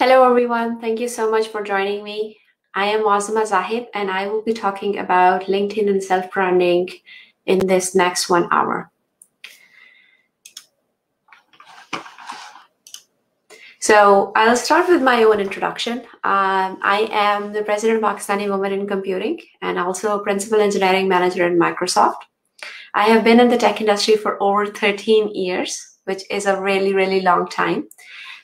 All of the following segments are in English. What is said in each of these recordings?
Hello, everyone. Thank you so much for joining me. I am Muazma Zahid, and I will be talking about LinkedIn and self branding in this next one hour. So I'll start with my own introduction. Um, I am the president of Pakistani Women in Computing and also a principal engineering manager at Microsoft. I have been in the tech industry for over 13 years, which is a really, really long time.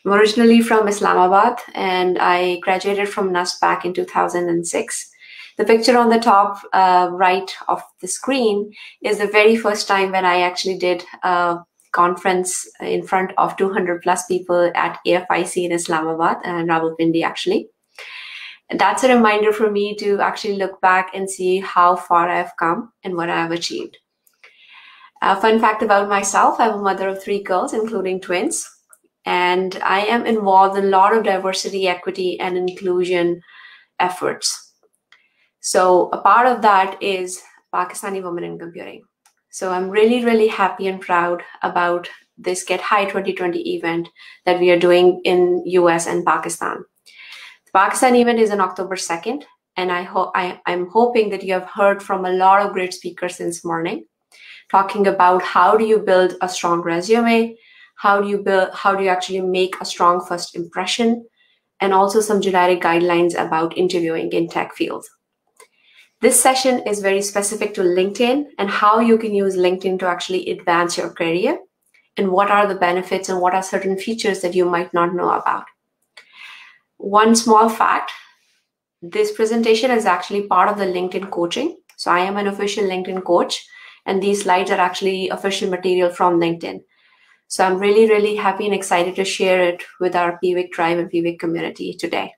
I'm originally from Islamabad and I graduated from NUST back in 2006. The picture on the top uh, right of the screen is the very first time when I actually did a conference in front of 200 plus people at AFIC in Islamabad and Rawalpindi actually. That's a reminder for me to actually look back and see how far I've come and what I've achieved. A fun fact about myself, I'm a mother of three girls, including twins and I am involved in a lot of diversity, equity, and inclusion efforts. So a part of that is Pakistani Women in Computing. So I'm really, really happy and proud about this Get Hired 2020 event that we are doing in US and Pakistan. The Pakistan event is on October 2nd, and I hope I'm hoping that you have heard from a lot of great speakers since morning, talking about how do you build a strong resume, how do you build how do you actually make a strong first impression? And also some generic guidelines about interviewing in tech field this session is very specific to linkedin and how you can use linkedin to actually advance your career and what are the benefits and what are certain features that you might not know about. One small fact this presentation is actually part of the linkedin coaching. So i am an official linkedin coach and these slides are actually official material from linkedin so I'm really, really happy and excited to share it with our PWIC tribe and PWIC community today.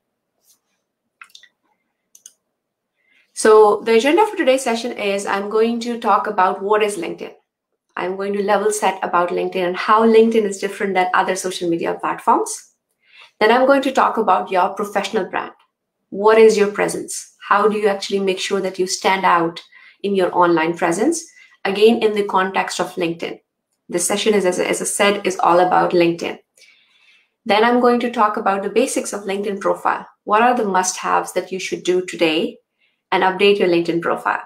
So the agenda for today's session is I'm going to talk about what is LinkedIn. I'm going to level set about LinkedIn and how LinkedIn is different than other social media platforms. Then I'm going to talk about your professional brand. What is your presence? How do you actually make sure that you stand out in your online presence? Again, in the context of LinkedIn. This session is, as, as I said, is all about LinkedIn. Then I'm going to talk about the basics of LinkedIn profile. What are the must-haves that you should do today and update your LinkedIn profile?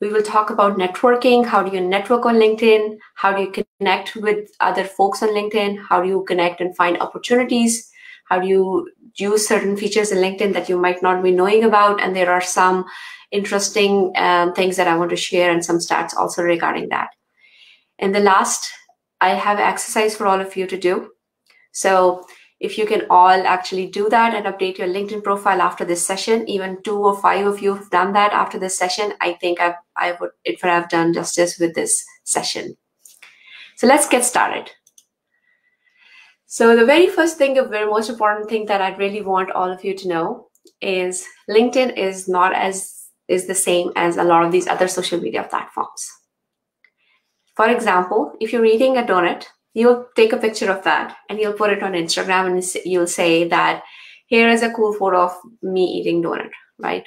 We will talk about networking. How do you network on LinkedIn? How do you connect with other folks on LinkedIn? How do you connect and find opportunities? How do you use certain features in LinkedIn that you might not be knowing about? And there are some interesting um, things that I want to share and some stats also regarding that. And the last, I have exercise for all of you to do. So if you can all actually do that and update your LinkedIn profile after this session, even two or five of you have done that after this session, I think I, I would it would have done justice with this session. So let's get started. So the very first thing, the very most important thing that I really want all of you to know is LinkedIn is not as is the same as a lot of these other social media platforms. For example, if you're eating a donut, you'll take a picture of that and you'll put it on Instagram and you'll say that here is a cool photo of me eating donut, right?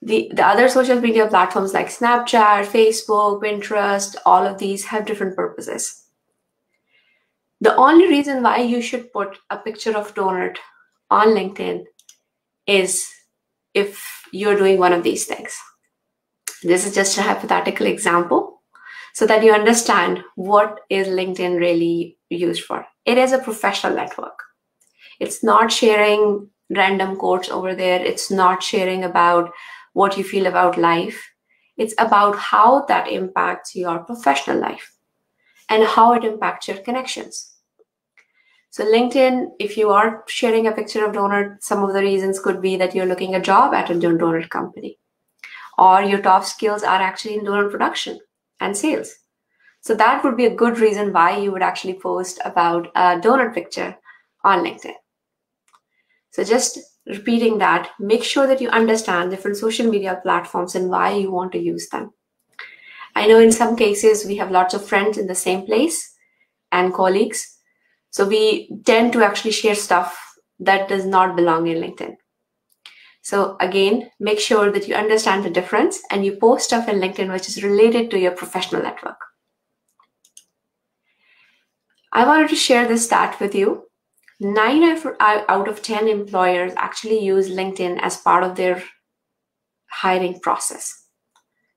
The, the other social media platforms like Snapchat, Facebook, Pinterest, all of these have different purposes. The only reason why you should put a picture of donut on LinkedIn is if you're doing one of these things. This is just a hypothetical example so that you understand what is LinkedIn really used for. It is a professional network. It's not sharing random quotes over there. It's not sharing about what you feel about life. It's about how that impacts your professional life and how it impacts your connections. So LinkedIn, if you are sharing a picture of donut, some of the reasons could be that you're looking a job at a donut company or your top skills are actually in donut production and sales. So that would be a good reason why you would actually post about a donut picture on LinkedIn. So just repeating that, make sure that you understand different social media platforms and why you want to use them. I know in some cases we have lots of friends in the same place and colleagues. So we tend to actually share stuff that does not belong in LinkedIn. So again, make sure that you understand the difference and you post stuff in LinkedIn which is related to your professional network. I wanted to share this stat with you. nine out of 10 employers actually use LinkedIn as part of their hiring process.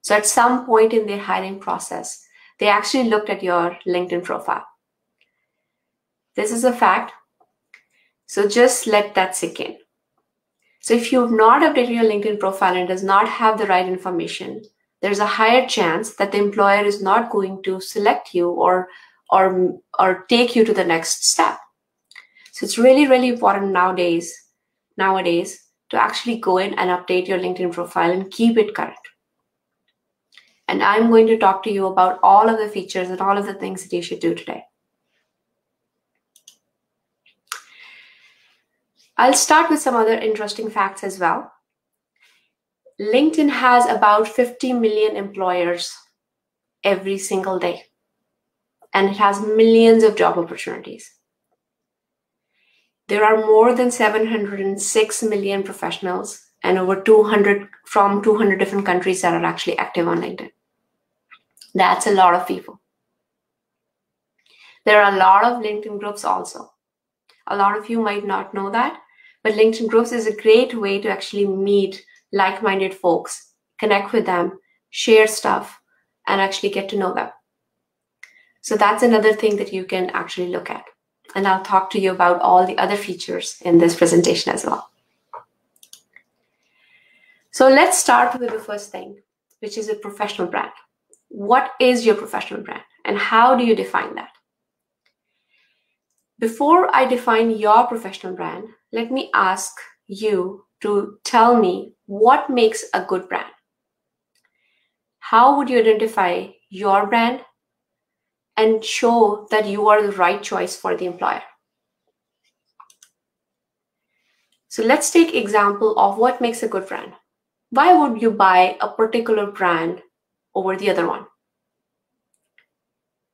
So at some point in their hiring process, they actually looked at your LinkedIn profile. This is a fact. So just let that sink in. So if you've not updated your LinkedIn profile and does not have the right information, there's a higher chance that the employer is not going to select you or or or take you to the next step. So it's really, really important nowadays, nowadays to actually go in and update your LinkedIn profile and keep it current. And I'm going to talk to you about all of the features and all of the things that you should do today. I'll start with some other interesting facts as well. LinkedIn has about 50 million employers every single day, and it has millions of job opportunities. There are more than 706 million professionals and over 200 from 200 different countries that are actually active on LinkedIn. That's a lot of people. There are a lot of LinkedIn groups also. A lot of you might not know that, but LinkedIn groups is a great way to actually meet like minded folks, connect with them, share stuff, and actually get to know them. So that's another thing that you can actually look at. And I'll talk to you about all the other features in this presentation as well. So let's start with the first thing, which is a professional brand. What is your professional brand and how do you define that? Before I define your professional brand, let me ask you to tell me what makes a good brand. How would you identify your brand and show that you are the right choice for the employer? So let's take example of what makes a good brand. Why would you buy a particular brand over the other one?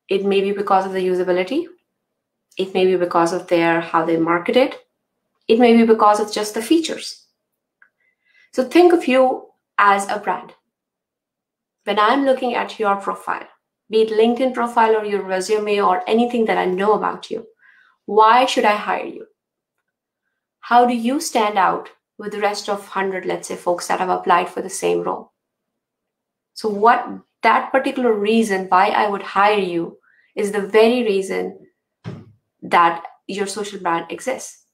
It may be because of the usability. It may be because of their how they market it. It may be because of just the features. So think of you as a brand. When I'm looking at your profile, be it LinkedIn profile or your resume or anything that I know about you, why should I hire you? How do you stand out with the rest of 100, let's say, folks that have applied for the same role? So, what that particular reason why I would hire you is the very reason that your social brand exists.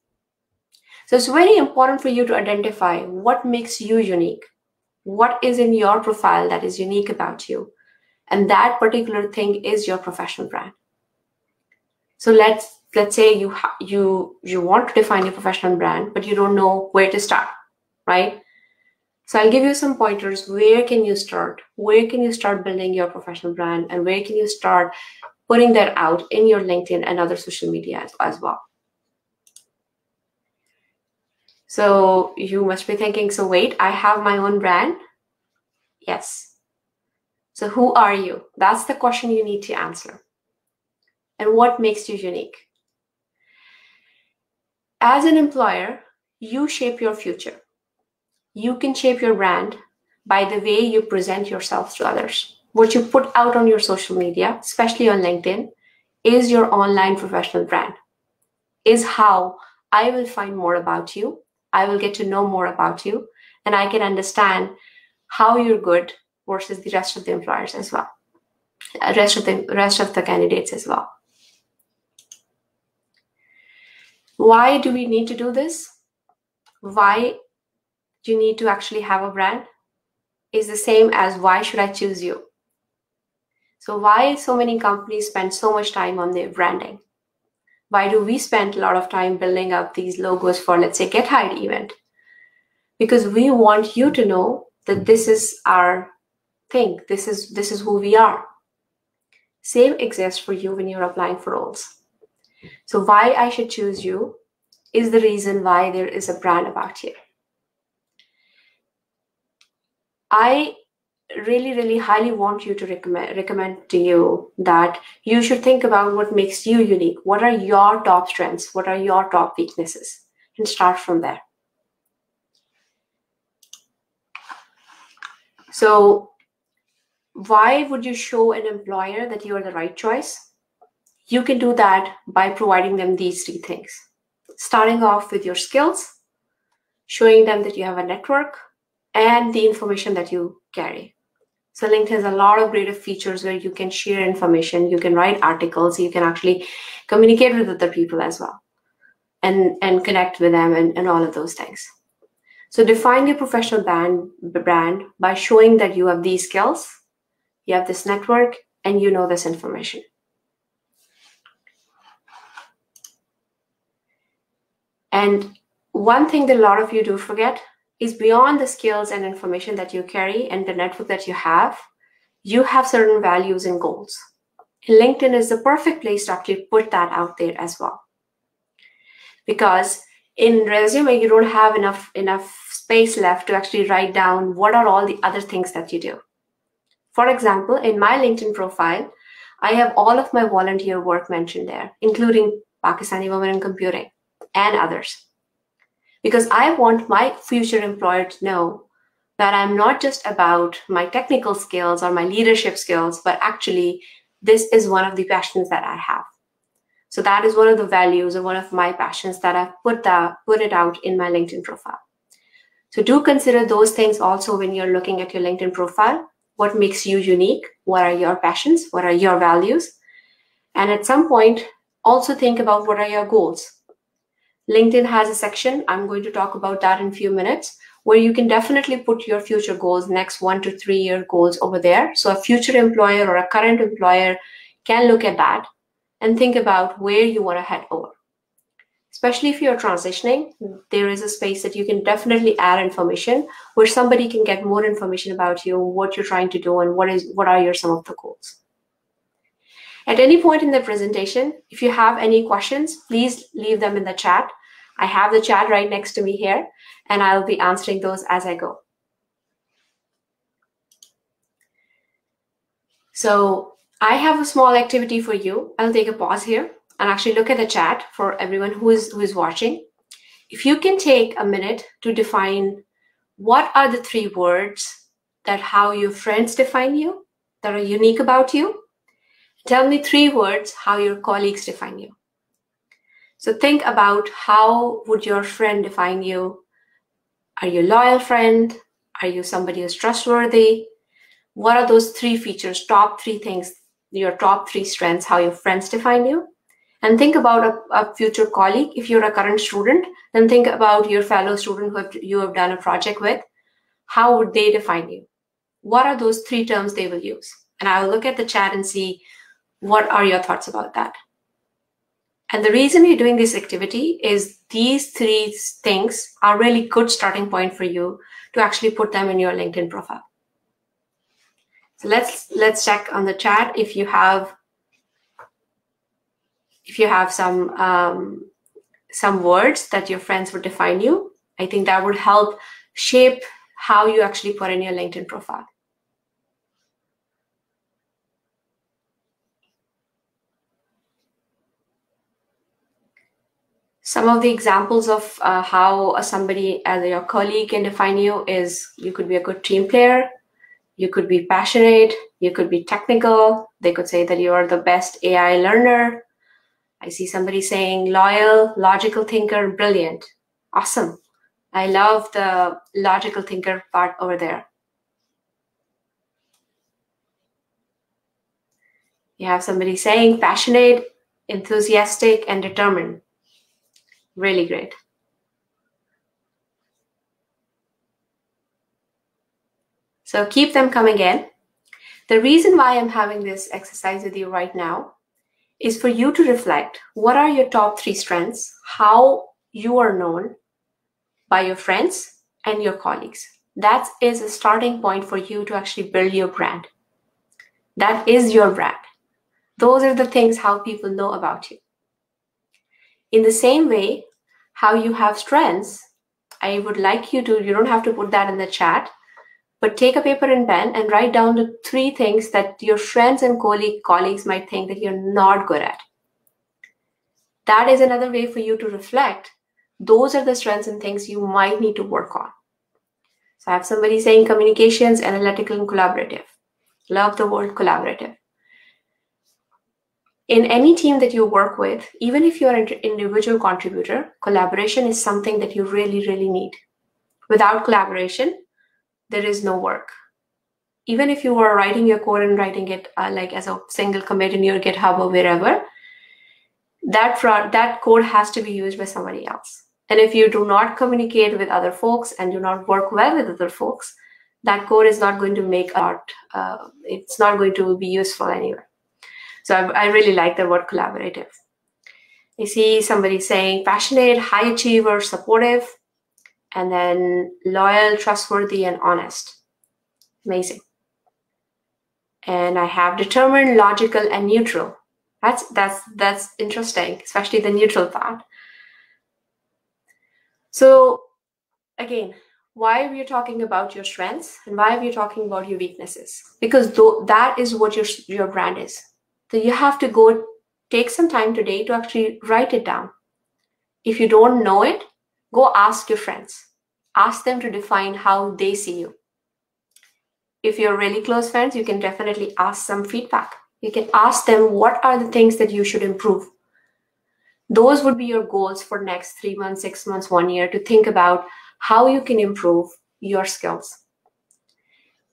So it's very important for you to identify what makes you unique. What is in your profile that is unique about you? And that particular thing is your professional brand. So let's let's say you you you want to define your professional brand, but you don't know where to start, right? So I'll give you some pointers. Where can you start? Where can you start building your professional brand? And where can you start putting that out in your LinkedIn and other social media as, as well. So you must be thinking, so wait, I have my own brand? Yes. So who are you? That's the question you need to answer. And what makes you unique? As an employer, you shape your future. You can shape your brand by the way you present yourself to others what you put out on your social media, especially on LinkedIn, is your online professional brand, is how I will find more about you. I will get to know more about you, and I can understand how you're good versus the rest of the employers as well, uh, rest of the rest of the candidates as well. Why do we need to do this? Why do you need to actually have a brand? Is the same as why should I choose you? So why so many companies spend so much time on their branding? Why do we spend a lot of time building up these logos for, let's say, Get Hired event? Because we want you to know that this is our thing. This is this is who we are. Same exists for you when you're applying for roles. So why I should choose you is the reason why there is a brand about you. I really really highly want you to recommend recommend to you that you should think about what makes you unique. What are your top strengths? What are your top weaknesses? And start from there. So why would you show an employer that you are the right choice? You can do that by providing them these three things. Starting off with your skills, showing them that you have a network, and the information that you carry. So LinkedIn has a lot of greater features where you can share information, you can write articles, you can actually communicate with other people as well and, and connect with them and, and all of those things. So define your professional brand, brand by showing that you have these skills, you have this network, and you know this information. And one thing that a lot of you do forget is beyond the skills and information that you carry and the network that you have, you have certain values and goals. LinkedIn is the perfect place to actually put that out there as well. Because in resume, you don't have enough enough space left to actually write down what are all the other things that you do. For example, in my LinkedIn profile, I have all of my volunteer work mentioned there, including Pakistani Women in Computing and others. Because I want my future employer to know that I'm not just about my technical skills or my leadership skills, but actually, this is one of the passions that I have. So that is one of the values or one of my passions that I've put that put it out in my LinkedIn profile. So do consider those things also when you're looking at your LinkedIn profile. What makes you unique? What are your passions? What are your values? And at some point, also think about what are your goals. LinkedIn has a section, I'm going to talk about that in a few minutes, where you can definitely put your future goals, next one to three year goals over there. So a future employer or a current employer can look at that and think about where you want to head over. Especially if you're transitioning, hmm. there is a space that you can definitely add information where somebody can get more information about you, what you're trying to do, and what is what are your some of the goals. At any point in the presentation, if you have any questions, please leave them in the chat. I have the chat right next to me here, and I'll be answering those as I go. So I have a small activity for you. I'll take a pause here and actually look at the chat for everyone who is, who is watching. If you can take a minute to define what are the three words that how your friends define you, that are unique about you, Tell me three words how your colleagues define you. So think about how would your friend define you? Are you a loyal friend? Are you somebody who's trustworthy? What are those three features, top three things, your top three strengths, how your friends define you? And think about a, a future colleague. If you're a current student, then think about your fellow student who you have done a project with. How would they define you? What are those three terms they will use? And I will look at the chat and see what are your thoughts about that? And the reason we're doing this activity is these three things are really good starting point for you to actually put them in your LinkedIn profile. So let's let's check on the chat if you have if you have some um, some words that your friends would define you. I think that would help shape how you actually put in your LinkedIn profile. Some of the examples of uh, how somebody as your colleague can define you is you could be a good team player, you could be passionate, you could be technical. They could say that you are the best AI learner. I see somebody saying loyal, logical thinker, brilliant. Awesome. I love the logical thinker part over there. You have somebody saying passionate, enthusiastic, and determined. Really great. So keep them coming in. The reason why I'm having this exercise with you right now is for you to reflect what are your top three strengths, how you are known by your friends and your colleagues. That is a starting point for you to actually build your brand. That is your brand. Those are the things how people know about you. In the same way, how you have strengths, I would like you to, you don't have to put that in the chat, but take a paper and pen and write down the three things that your friends and colleague, colleagues might think that you're not good at. That is another way for you to reflect. Those are the strengths and things you might need to work on. So I have somebody saying communications, analytical, and collaborative. Love the word collaborative In any team that you work with, even if you're an individual contributor, collaboration is something that you really, really need. Without collaboration, there is no work. Even if you are writing your code and writing it uh, like as a single commit in your GitHub or wherever, that that code has to be used by somebody else. And if you do not communicate with other folks and do not work well with other folks, that code is not going to make art. Uh, it's not going to be useful anywhere. So I, I really like the word collaborative. You see somebody saying passionate, high achiever, supportive, and then loyal, trustworthy, and honest. Amazing. And I have determined, logical, and neutral. That's that's that's interesting, especially the neutral part. So again, why are you talking about your strengths and why are you talking about your weaknesses? Because th- that is what your your brand is. So you have to go take some time today to actually write it down. If you don't know it, go ask your friends. Ask them to define how they see you. If you're really close friends, you can definitely ask some feedback. You can ask them what are the things that you should improve. Those would be your goals for next 3 months, 6 months, 1 year to think about how you can improve your skills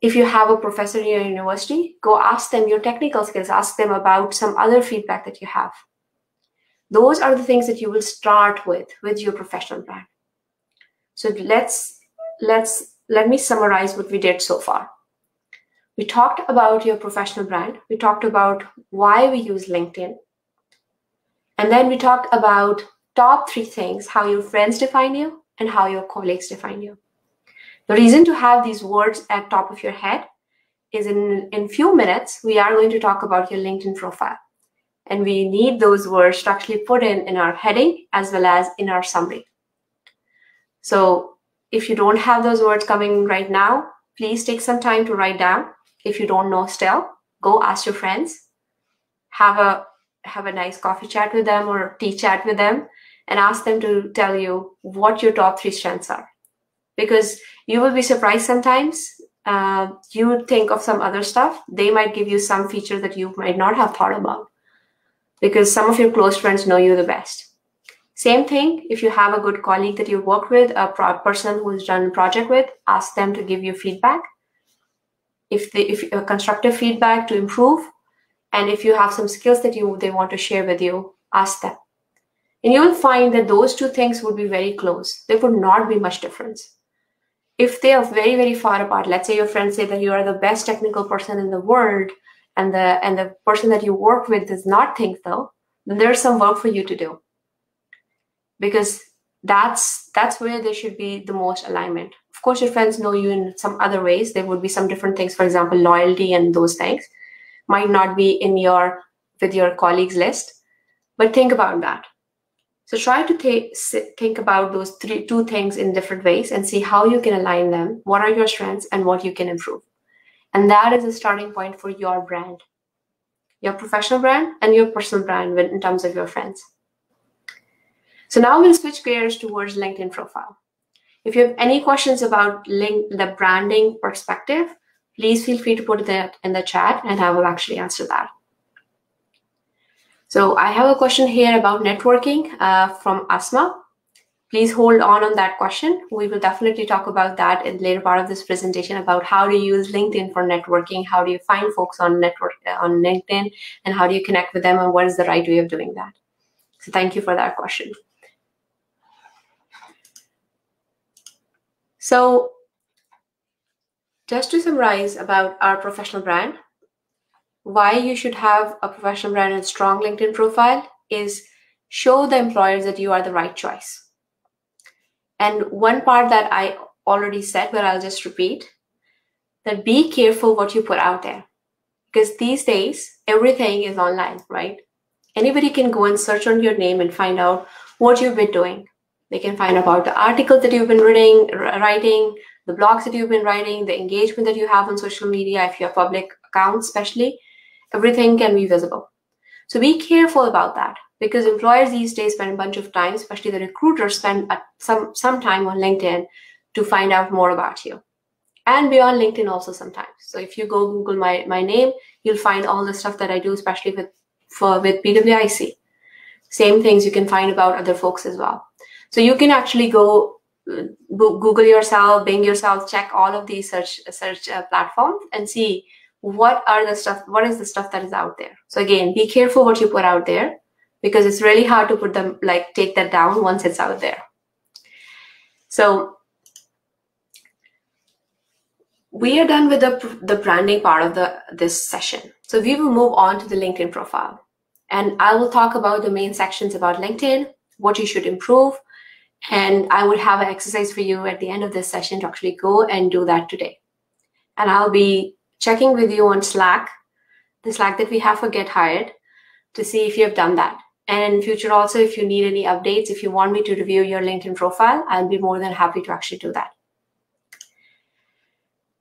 if you have a professor in your university, go ask them your technical skills, ask them about some other feedback that you have. Those are the things that you will start with with your professional brand. So let's let's let me summarize what we did so far. We talked about your professional brand. We talked about why we use LinkedIn. And then we talked about top three things, how your friends define you and how your colleagues define you. The reason to have these words at top of your head is in in few minutes we are going to talk about your LinkedIn profile. And we need those words to actually put in in our heading as well as in our summary. So if you don't have those words coming right now, please take some time to write down. If you don't know still, go ask your friends. Have a have a nice coffee chat with them or tea chat with them and ask them to tell you what your top three strengths are because you will be surprised sometimes. Uh, you think of some other stuff, they might give you some feature that you might not have thought about because some of your close friends know you the best. Same thing, if you have a good colleague that you work with, a person who's done a project with, ask them to give you feedback. If they, if uh, constructive feedback to improve, and if you have some skills that you they want to share with you, ask them. And you will find that those two things would be very close. There would not be much difference if they are very very far apart let's say your friends say that you are the best technical person in the world and the and the person that you work with does not think so then there's some work for you to do. Because that's that's where there should be the most alignment. Of course your friends know you in some other ways. There would be some different things for example loyalty and those things might not be in your with your colleagues list. But think about that so try to th- think about those three, two things in different ways and see how you can align them. What are your strengths and what you can improve? And that is a starting point for your brand, your professional brand and your personal brand in terms of your friends. So now we'll switch gears towards LinkedIn profile. If you have any questions about link, the branding perspective, please feel free to put that in the chat and I will actually answer that. So I have a question here about networking uh, from Asma. Please hold on on that question. We will definitely talk about that in later part of this presentation about how to use LinkedIn for networking, how do you find folks on network uh, on LinkedIn, and how do you connect with them, and what is the right way of doing that. So thank you for that question. So just to summarize about our professional brand, why you should have a professional brand and strong LinkedIn profile is show the employers that you are the right choice. And one part that I already said, but I'll just repeat that be careful what you put out there. Because these days, everything is online, right? Anybody can go and search on your name and find out what you've been doing. They can find about the articles that you've been reading, writing, the blogs that you've been writing, the engagement that you have on social media, if you have public accounts, especially everything can be visible. So be careful about that because employers these days spend a bunch of time, especially the recruiters spend some, some time on LinkedIn to find out more about you. And beyond LinkedIn also sometimes. So if you go Google my, my name, you'll find all the stuff that I do, especially with for with PWIC. Same things you can find about other folks as well. So you can actually go uh, Google yourself, Bing yourself, check all of these search search uh, platforms and see what are the stuff, what is the stuff that is out there. So again, be careful what you put out there because it's really hard to put them like take that down once it's out there. So we are done with the, the branding part of the this session. So we will move on to the LinkedIn profile. And I will talk about the main sections about LinkedIn, what you should improve. And I would have an exercise for you at the end of this session to actually go and do that today. And I'll be checking with you on Slack, the Slack that we have for Get Hired, to see if you have done that. And in future also, if you need any updates, if you want me to review your LinkedIn profile, I'll be more than happy to actually do that.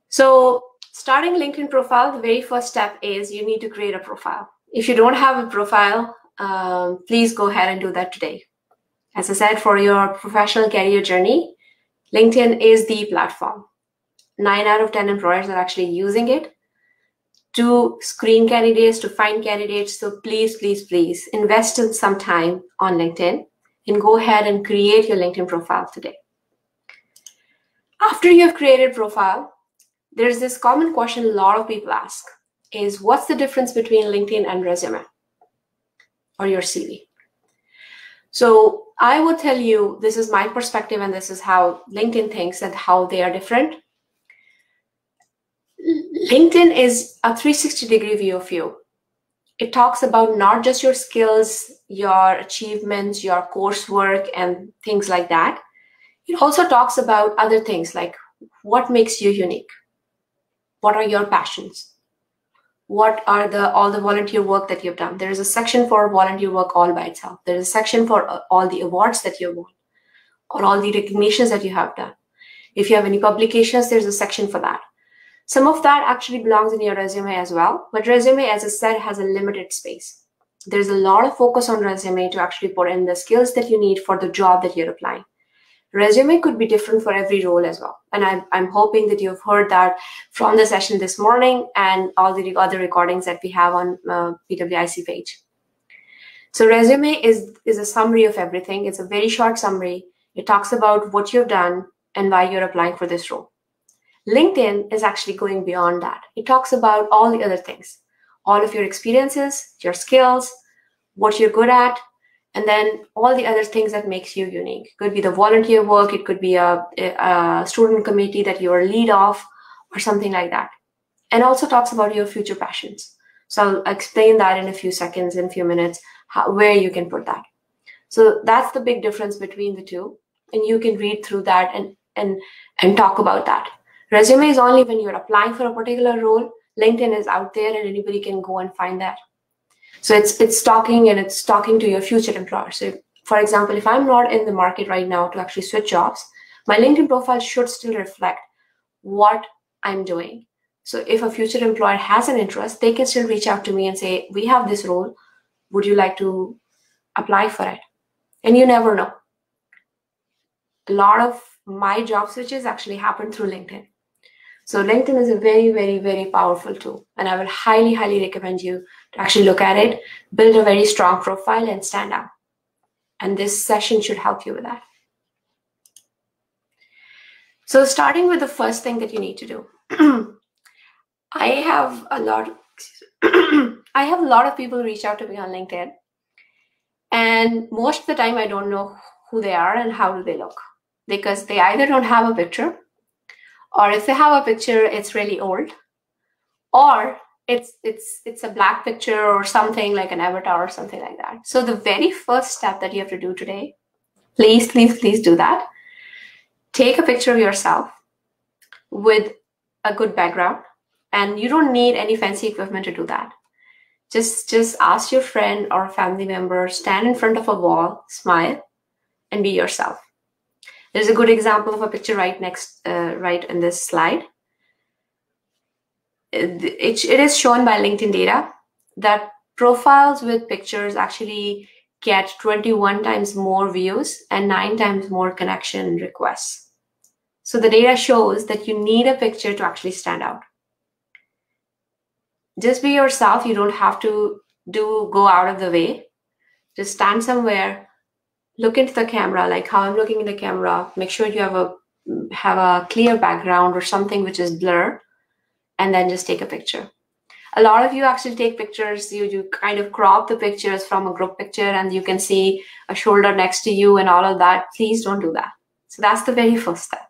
So starting LinkedIn profile, the very first step is you need to create a profile. If you don't have a profile, um, please go ahead and do that today. As I said, for your professional career journey, LinkedIn is the platform. Nine out of 10 employers are actually using it to screen candidates, to find candidates. So please, please, please invest in some time on LinkedIn and go ahead and create your LinkedIn profile today. After you have created profile, there's this common question a lot of people ask is what's the difference between LinkedIn and resume or your CV? So I would tell you this is my perspective and this is how LinkedIn thinks and how they are different. LinkedIn is a 360 degree view of you. It talks about not just your skills, your achievements, your coursework, and things like that. It also talks about other things like what makes you unique? What are your passions? What are the all the volunteer work that you've done? There is a section for volunteer work all by itself. There is a section for uh, all the awards that you've won or all the recognitions that you have done. If you have any publications, there's a section for that. Some of that actually belongs in your resume as well, but resume, as I said, has a limited space. There's a lot of focus on resume to actually put in the skills that you need for the job that you're applying. Resume could be different for every role as well. And I'm, I'm hoping that you've heard that from the session this morning and all the other recordings that we have on uh, PWIC page. So resume is, is a summary of everything. It's a very short summary. It talks about what you've done and why you're applying for this role. LinkedIn is actually going beyond that. It talks about all the other things, all of your experiences, your skills, what you're good at, and then all the other things that makes you unique. It could be the volunteer work, it could be a, a student committee that you're lead of, or something like that. And also talks about your future passions. So I'll explain that in a few seconds, in a few minutes, how, where you can put that. So that's the big difference between the two. And you can read through that and and and talk about that. Resume is only when you're applying for a particular role. LinkedIn is out there and anybody can go and find that. So it's it's talking and it's talking to your future employer. So for example, if I'm not in the market right now to actually switch jobs, my LinkedIn profile should still reflect what I'm doing. So if a future employer has an interest, they can still reach out to me and say, we have this role. Would you like to apply for it? And you never know. A lot of my job switches actually happen through LinkedIn. So LinkedIn is a very, very, very powerful tool. And I would highly, highly recommend you to actually look at it, build a very strong profile and stand out. And this session should help you with that. So starting with the first thing that you need to do. I have a lot, I have a lot of people reach out to me on LinkedIn. And most of the time I don't know who they are and how do they look because they either don't have a picture or if they have a picture it's really old. Or it's it's it's a black picture or something like an avatar or something like that. So the very first step that you have to do today please please please do that. Take a picture of yourself with a good background and you don't need any fancy equipment to do that. Just just ask your friend or family member stand in front of a wall smile and be yourself there's a good example of a picture right next, uh, right in this slide. It, it, it is shown by LinkedIn data that profiles with pictures actually get 21 times more views and nine times more connection requests. So the data shows that you need a picture to actually stand out. Just be yourself. You don't have to do go out of the way. Just stand somewhere, look into the camera, like how I'm looking in the camera. Make sure you have a have a clear background or something which is blur, and then just take a picture. A lot of you actually take pictures. You you kind of crop the pictures from a group picture, and you can see a shoulder next to you and all of that. Please don't do that. So that's the very first step.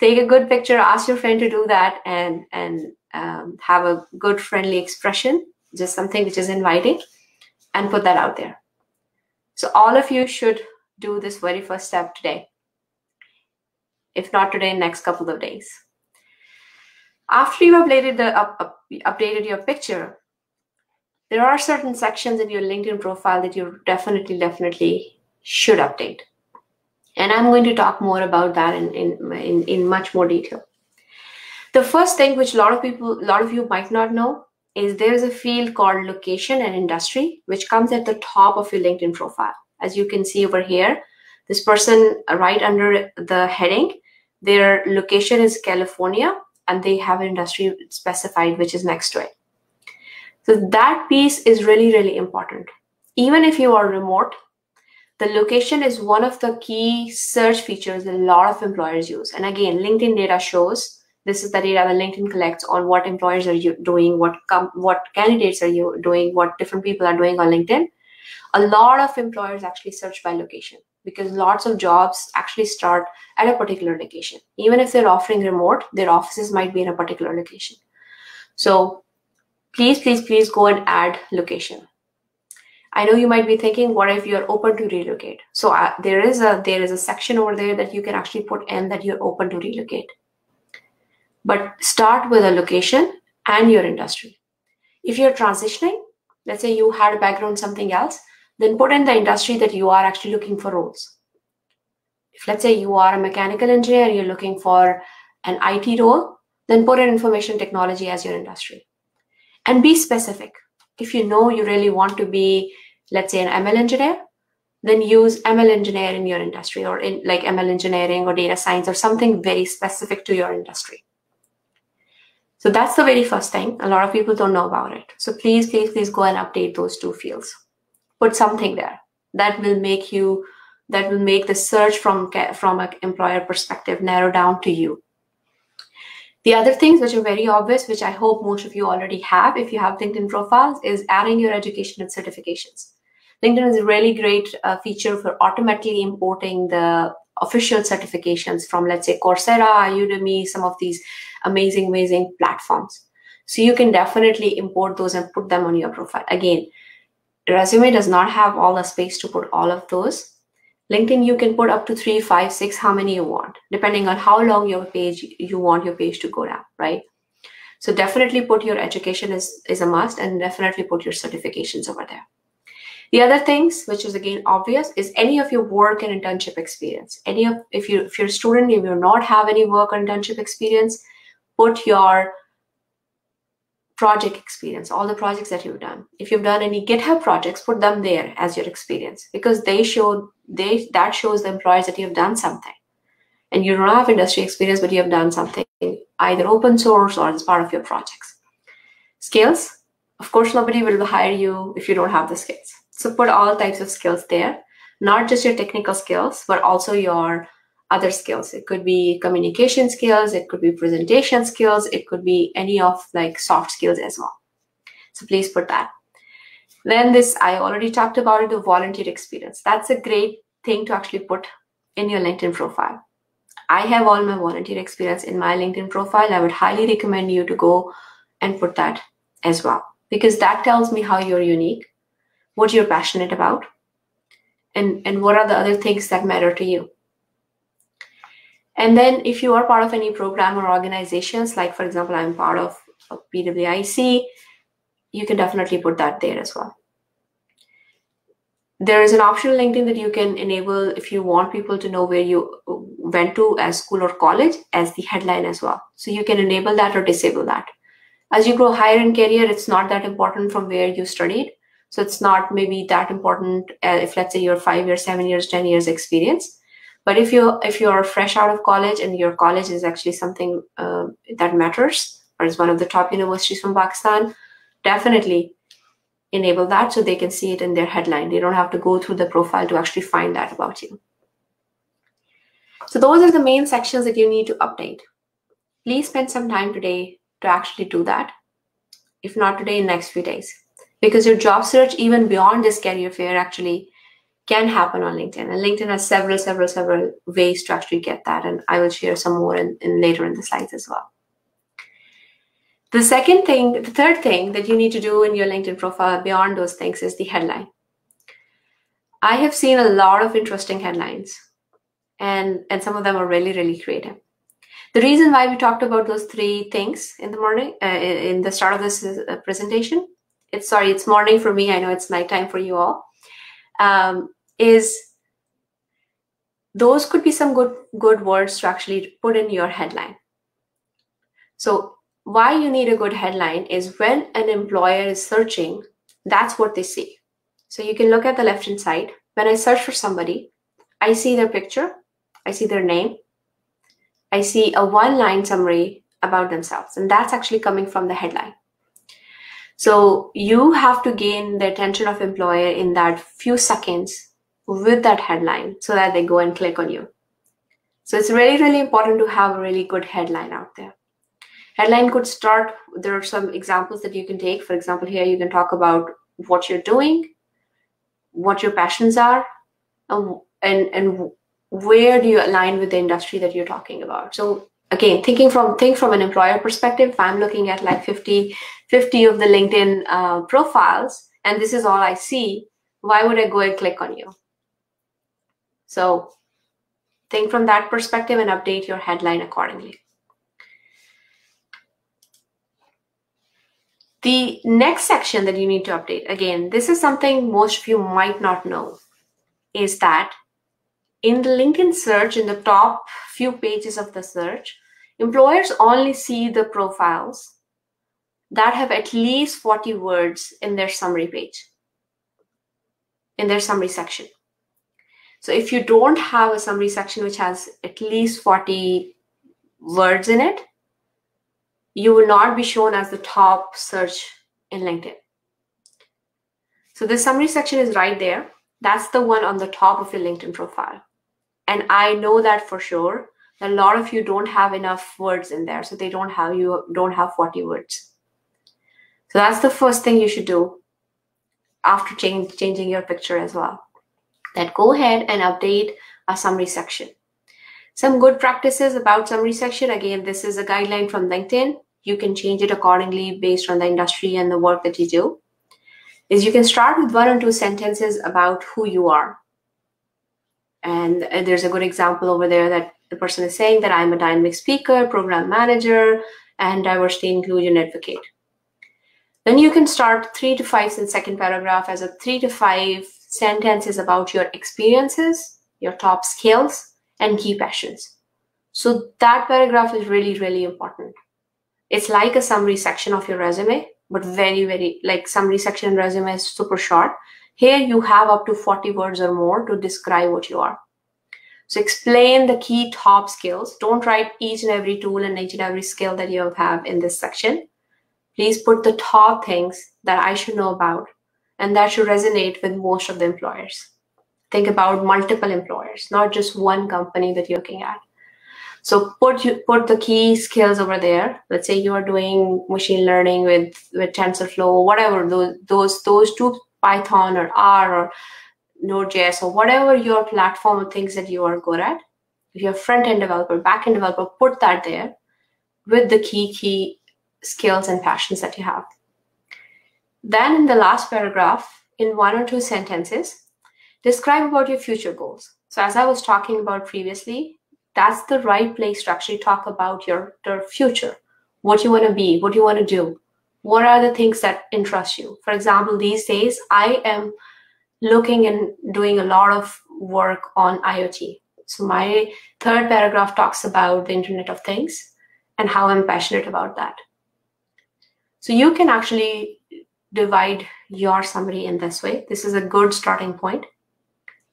Take a good picture. Ask your friend to do that, and and um, have a good friendly expression, just something which is inviting, and put that out there. So all of you should do this very first step today. If not today, next couple of days. After you've updated the up, up, updated your picture, there are certain sections in your LinkedIn profile that you definitely, definitely should update. And I'm going to talk more about that in, in, in, in much more detail. The first thing which a lot of people, a lot of you might not know is there's a field called location and industry, which comes at the top of your LinkedIn profile. As you can see over here, this person right under the heading, their location is California and they have an industry specified, which is next to it. So that piece is really, really important. Even if you are remote, the location is one of the key search features that a lot of employers use. And again, LinkedIn data shows this is the data that LinkedIn collects on what employers are you doing, what com- what candidates are you doing, what different people are doing on LinkedIn. A lot of employers actually search by location because lots of jobs actually start at a particular location. Even if they're offering remote, their offices might be in a particular location. So please, please, please go and add location. I know you might be thinking, what if you're open to relocate? So uh, there is a there is a section over there that you can actually put in that you're open to relocate. But start with a location and your industry. If you're transitioning, let's say you had a background something else, then put in the industry that you are actually looking for roles. If let's say you are a mechanical engineer, you're looking for an IT role, then put in information technology as your industry. And be specific. If you know you really want to be, let's say, an ML engineer, then use ML engineer in your industry or in like ML engineering or data science or something very specific to your industry. So that's the very first thing. A lot of people don't know about it. So please, please, please go and update those two fields. Put something there that will make you, that will make the search from, from an employer perspective narrow down to you. The other things which are very obvious, which I hope most of you already have if you have LinkedIn profiles, is adding your education and certifications. LinkedIn is a really great uh, feature for automatically importing the official certifications from, let's say, Coursera, Udemy, some of these amazing, amazing platforms. So you can definitely import those and put them on your profile. Again, resume does not have all the space to put all of those. LinkedIn, you can put up to three, five, six, how many you want, depending on how long your page you want your page to go down, right? So definitely put your education is, is a must and definitely put your certifications over there. The other things, which is again obvious, is any of your work and internship experience. Any of if you if you're a student, if you not have any work or internship experience, put your project experience, all the projects that you've done. If you've done any GitHub projects, put them there as your experience because they show they that shows the employers that you've done something. And you don't have industry experience, but you have done something either open source or as part of your projects. Skills, of course, nobody will hire you if you don't have the skills. So put all types of skills there, not just your technical skills, but also your other skills. It could be communication skills, it could be presentation skills, it could be any of like soft skills as well. So please put that. Then this, I already talked about it, the volunteer experience. That's a great thing to actually put in your LinkedIn profile. I have all my volunteer experience in my LinkedIn profile. I would highly recommend you to go and put that as well because that tells me how you're unique what you're passionate about, and, and what are the other things that matter to you. And then if you are part of any program or organizations, like for example, I'm part of, of PWIC, you can definitely put that there as well. There is an optional LinkedIn that you can enable if you want people to know where you went to as school or college as the headline as well. So you can enable that or disable that. As you grow higher in career, it's not that important from where you studied. So it's not maybe that important uh, if let's say you're five years, seven years, 10 years experience. But if you if you're fresh out of college and your college is actually something uh, that matters or is one of the top universities from Pakistan, definitely enable that so they can see it in their headline. They don't have to go through the profile to actually find that about you. So those are the main sections that you need to update. Please spend some time today to actually do that. If not today, in next few days. Because your job search, even beyond this career fair, actually can happen on LinkedIn. And LinkedIn has several, several, several ways to actually get that. And I will share some more in, in later in the slides as well. The second thing, the third thing that you need to do in your LinkedIn profile beyond those things is the headline. I have seen a lot of interesting headlines, and, and some of them are really, really creative. The reason why we talked about those three things in the morning, uh, in the start of this uh, presentation, it's sorry, it's morning for me. I know it's nighttime for you all. Um, is those could be some good good words to actually put in your headline. So why you need a good headline is when an employer is searching, that's what they see. So you can look at the left hand side. When I search for somebody, I see their picture, I see their name, I see a one line summary about themselves, and that's actually coming from the headline. So you have to gain the attention of employer in that few seconds with that headline so that they go and click on you. So it's really, really important to have a really good headline out there. Headline could start, there are some examples that you can take. For example, here you can talk about what you're doing, what your passions are, and, and, and where do you align with the industry that you're talking about. So again, thinking from think from an employer perspective, if I'm looking at like 50, 50 of the LinkedIn uh, profiles, and this is all I see, why would I go and click on you? So think from that perspective and update your headline accordingly. The next section that you need to update, again, this is something most of you might not know, is that in the LinkedIn search, in the top few pages of the search, employers only see the profiles that have at least 40 words in their summary page, in their summary section. So if you don't have a summary section which has at least 40 words in it, you will not be shown as the top search in LinkedIn. So the summary section is right there. That's the one on the top of your LinkedIn profile. And I know that for sure. A lot of you don't have enough words in there. So they don't have you don't have 40 words. So that's the first thing you should do after change, changing your picture as well. That go ahead and update a summary section. Some good practices about summary section. Again, this is a guideline from LinkedIn. You can change it accordingly based on the industry and the work that you do. Is you can start with one or two sentences about who you are. And uh, there's a good example over there that the person is saying that I'm a dynamic speaker, program manager, and diversity inclusion advocate. Then you can start three to five in second paragraph as a three to five sentences about your experiences, your top skills, and key passions. So that paragraph is really, really important. It's like a summary section of your resume, but very, very like summary section resume is super short. Here you have up to 40 words or more to describe what you are. So explain the key top skills. Don't write each and every tool and each and every skill that you have in this section. Please put the top things that I should know about and that should resonate with most of the employers think about multiple employers, not just one company that you're looking at. So put you put the key skills over there. Let's say you are doing machine learning with with TensorFlow, whatever those those those two Python or R or Node.js or whatever your platform of things that you are good at. If you're front end developer, back end developer, put that there with the key key skills and passions that you have. Then in the last paragraph, in one or two sentences, Describe about your future goals. So as I was talking about previously, that's the right place to actually talk about your, your future, what you want to be, what you want to do. What are the things that interest you? For example, these days I am looking and doing a lot of work on IoT. So my third paragraph talks about the Internet of Things and how I'm passionate about that. So you can actually divide your summary in this way. This is a good starting point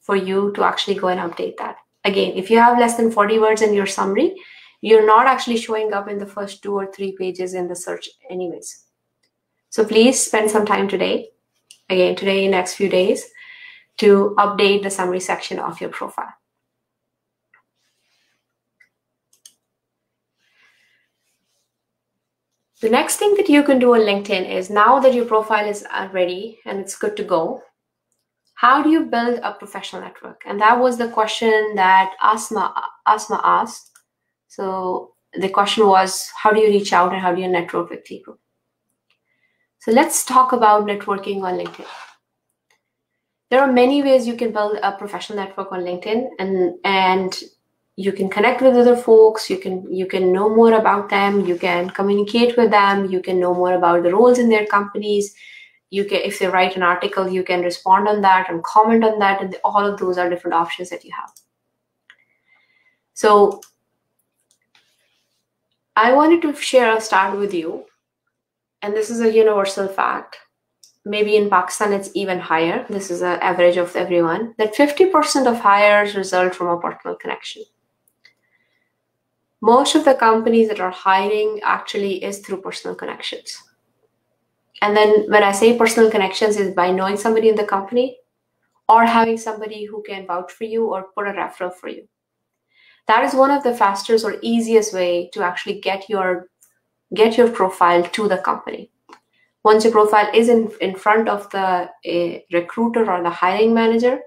for you to actually go and update that. Again, if you have less than 40 words in your summary, you're not actually showing up in the first two or three pages in the search anyways. So please spend some time today again today, next few days, to update the summary section of your profile. The next thing that you can do on LinkedIn is now that your profile is uh, ready and it's good to go, how do you build a professional network? And that was the question that Asma Asma asked. So the question was, how do you reach out and how do you network with people? So let's talk about networking on LinkedIn. There are many ways you can build a professional network on LinkedIn and and you can connect with other folks you can you can know more about them you can communicate with them you can know more about the roles in their companies. You can if they write an article you can respond on that and comment on that and all of those are different options that you have. So i wanted to share a start with you and this is a universal fact. Maybe in pakistan it's even higher. This is an average of everyone that 50% of hires result from a personal connection most of the companies that are hiring actually is through personal connections. And then when I say personal connections is by knowing somebody in the company or having somebody who can vouch for you or put a referral for you. That is one of the fastest or easiest way to actually get your get your profile to the company. Once your profile is in, in front of the eh, recruiter or the hiring manager,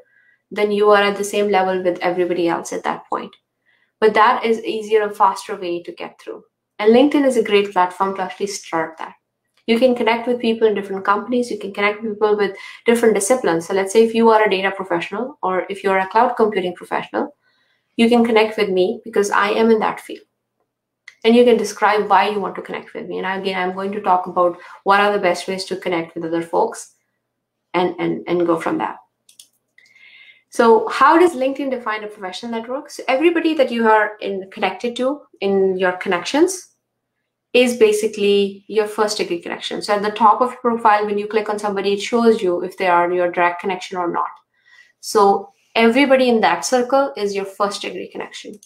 then you are at the same level with everybody else at that point but that is easier and faster way to get through. And linkedin is a great platform to actually start that. You can connect with people in different companies. You can connect people with different disciplines. So let's say if you are a data professional or if you're a cloud computing professional you can connect with me because i am in that field. And you can describe why you want to connect with me. And again i'm going to talk about what are the best ways to connect with other folks and and, and go from that so how does LinkedIn define a professional network? So everybody that you are in connected to in your connections is basically your first degree connection. So at the top of your profile, when you click on somebody, it shows you if they are your direct connection or not. So everybody in that circle is your first degree connection.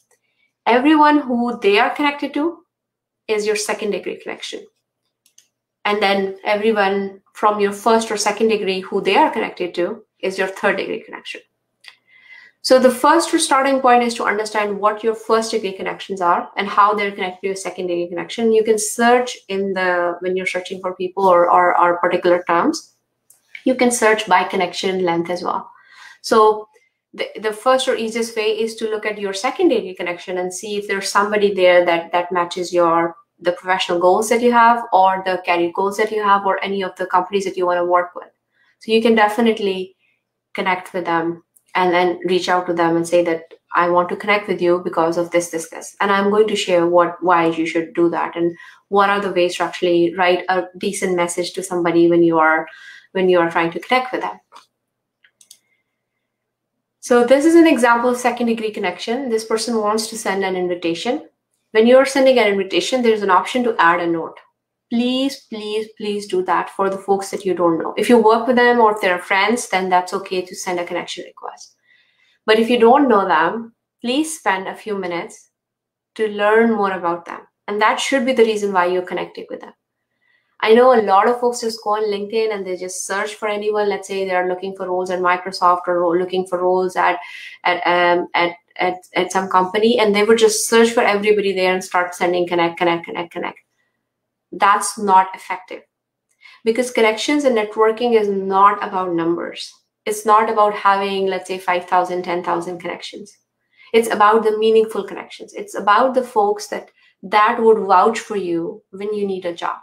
Everyone who they are connected to is your second degree connection. And then everyone from your first or second degree who they are connected to is your third degree connection. So the first starting point is to understand what your first degree connections are and how they're connected to your second degree connection. You can search in the when you're searching for people or, or, or particular terms. You can search by connection length as well. So the, the first or easiest way is to look at your second degree connection and see if there's somebody there that that matches your the professional goals that you have or the career goals that you have or any of the companies that you want to work with. So you can definitely connect with them and then reach out to them and say that I want to connect with you because of this, this, this. And I'm going to share what why you should do that and what are the ways to actually write a decent message to somebody when you are when you are trying to connect with them. So this is an example of second degree connection. This person wants to send an invitation. When you're sending an invitation, there's an option to add a note please, please, please do that for the folks that you don't know. If you work with them or if they're friends, then that's okay to send a connection request. But if you don't know them, please spend a few minutes to learn more about them. And that should be the reason why you're connecting with them. I know a lot of folks just go on LinkedIn and they just search for anyone. Let's say they're looking for roles at Microsoft or looking for roles at at um, at, at at some company, and they would just search for everybody there and start sending connect, connect, connect, connect that's not effective. Because connections and networking is not about numbers. It's not about having let's say 5000 10000 connections. It's about the meaningful connections. It's about the folks that that would vouch for you when you need a job.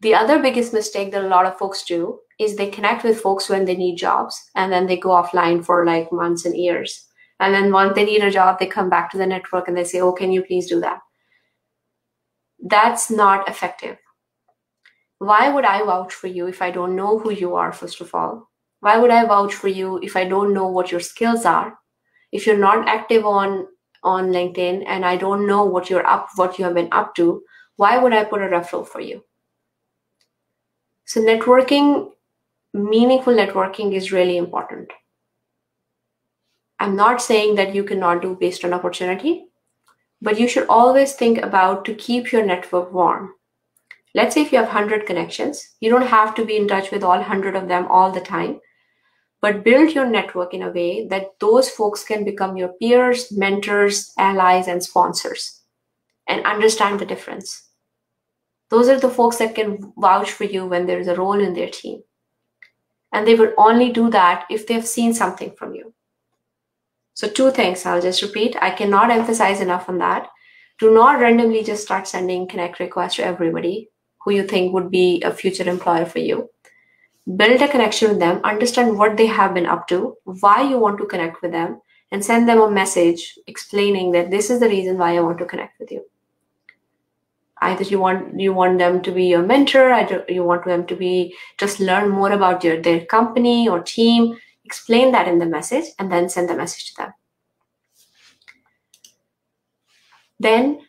The other biggest mistake that a lot of folks do is they connect with folks when they need jobs and then they go offline for like months and years. And then once they need a job they come back to the network and they say oh can you please do that that's not effective. Why would I vouch for you if I don't know who you are, first of all? Why would I vouch for you if I don't know what your skills are? If you're not active on on LinkedIn and I don't know what you're up, what you have been up to, why would I put a referral for you? So networking, meaningful networking is really important. I'm not saying that you cannot do based on opportunity but you should always think about to keep your network warm. Let's say if you have 100 connections, you don't have to be in touch with all 100 of them all the time, but build your network in a way that those folks can become your peers, mentors, allies, and sponsors and understand the difference. Those are the folks that can vouch for you when there is a role in their team. And they would only do that if they've seen something from you. So, two things I'll just repeat. I cannot emphasize enough on that. Do not randomly just start sending connect requests to everybody who you think would be a future employer for you. Build a connection with them, understand what they have been up to, why you want to connect with them, and send them a message explaining that this is the reason why I want to connect with you. Either you want you want them to be your mentor, either you want them to be just learn more about your their company or team. Explain that in the message and then send the message to them. Then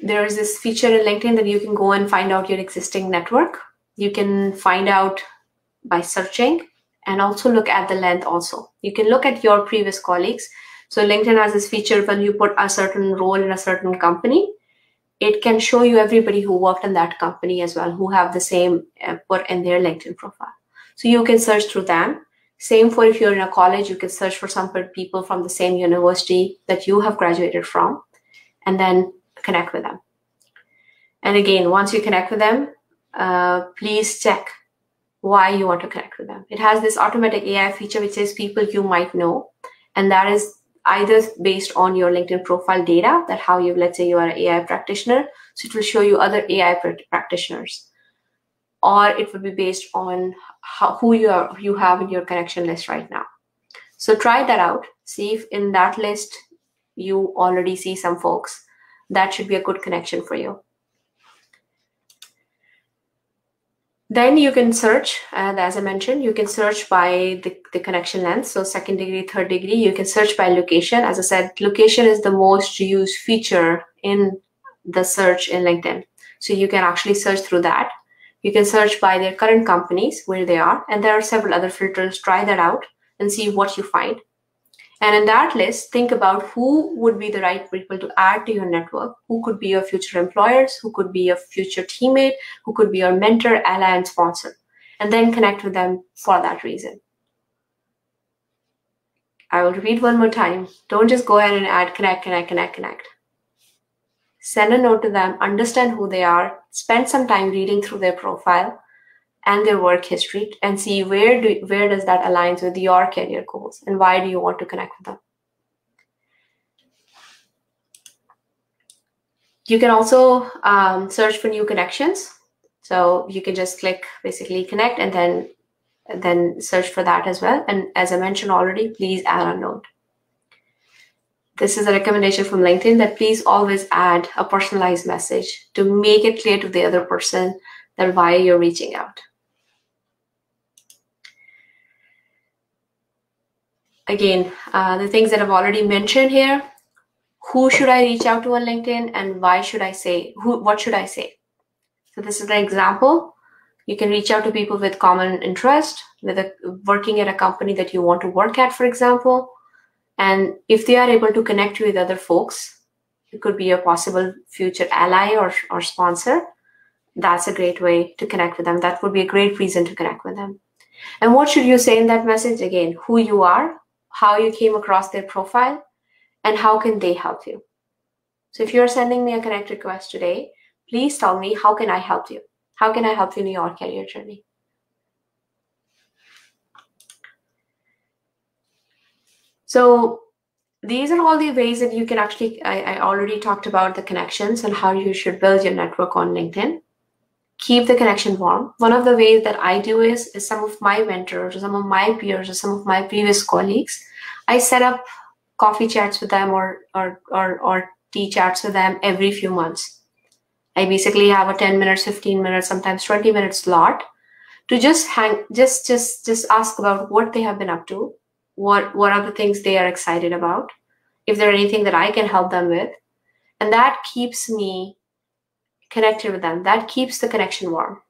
there is this feature in LinkedIn that you can go and find out your existing network. You can find out by searching and also look at the length also. You can look at your previous colleagues. So LinkedIn has this feature when you put a certain role in a certain company, it can show you everybody who worked in that company as well, who have the same uh, put in their LinkedIn profile. So you can search through them. Same for if you're in a college, you can search for some people from the same university that you have graduated from, and then connect with them. And again, once you connect with them, uh, please check why you want to connect with them. It has this automatic AI feature which says people you might know, and that is either based on your LinkedIn profile data that how you, let's say you are an AI practitioner, so it will show you other AI pr- practitioners, or it will be based on how, who you are, you have in your connection list right now. So try that out. See if in that list you already see some folks that should be a good connection for you. Then you can search, and as I mentioned, you can search by the, the connection length. So second degree, third degree, you can search by location. As I said, location is the most used feature in the search in LinkedIn. So you can actually search through that. You can search by their current companies, where they are, and there are several other filters. Try that out and see what you find. And in that list, think about who would be the right people to add to your network, who could be your future employers, who could be your future teammate, who could be your mentor, ally, and sponsor, and then connect with them for that reason. I will repeat one more time. Don't just go ahead and add connect, connect, connect, connect. Send a note to them, understand who they are, spend some time reading through their profile, and their work history and see where do where does that aligns with your career goals and why do you want to connect with them. You can also um, search for new connections. So you can just click basically connect and then then search for that as well. And as i mentioned already please add a note this is a recommendation from linkedin that please always add a personalized message to make it clear to the other person that why you're reaching out again, uh, the things that I've already mentioned here, who should I reach out to on LinkedIn and why should I say, who, what should I say? So this is an example. You can reach out to people with common interest, with a, working at a company that you want to work at, for example. And if they are able to connect you with other folks, it could be a possible future ally or, or sponsor. That's a great way to connect with them. That would be a great reason to connect with them. And what should you say in that message? Again, who you are, how you came across their profile, and how can they help you. So if you're sending me a connect request today, please tell me how can I help you? How can I help you in your career journey? So these are all the ways that you can actually, I, I, already talked about the connections and how you should build your network on LinkedIn. Keep the connection warm. One of the ways that I do is, is some of my mentors or some of my peers or some of my previous colleagues I set up coffee chats with them or or or, or tea chats with them every few months. I basically have a 10 minutes, 15 minutes, sometimes 20 minute slot to just hang just just just ask about what they have been up to, what what are the things they are excited about, if there anything that I can help them with. And that keeps me connected with them. That keeps the connection warm.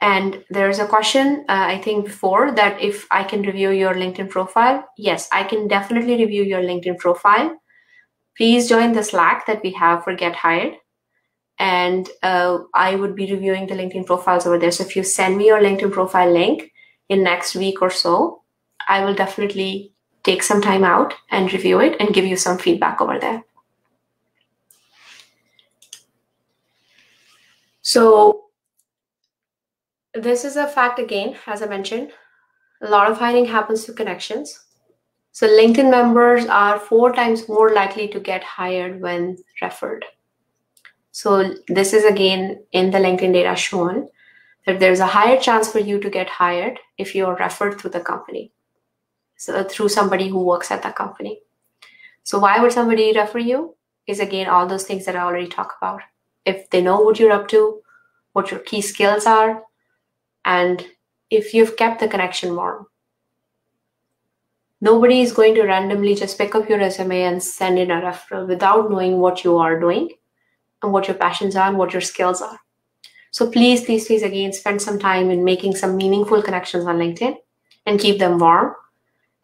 And there's a question, uh, I think before that if I can review your LinkedIn profile. Yes, I can definitely review your LinkedIn profile. Please join the Slack that we have for Get Hired. and uh, I would be reviewing the LinkedIn profiles over there. So if you send me your LinkedIn profile link in next week or so, I will definitely take some time out and review it and give you some feedback over there. So this is a fact again, as I mentioned, a lot of hiring happens through connections. So LinkedIn members are four times more likely to get hired when referred. So this is again in the LinkedIn data shown that there's a higher chance for you to get hired if you're referred through the company. So through somebody who works at that company. So why would somebody refer you? Is again all those things that I already talked about. If they know what you're up to, what your key skills are, and if you've kept the connection warm. Nobody is going to randomly just pick up your resume and send in a referral without knowing what you are doing and what your passions are and what your skills are. So please, please, please, again, spend some time in making some meaningful connections on LinkedIn and keep them warm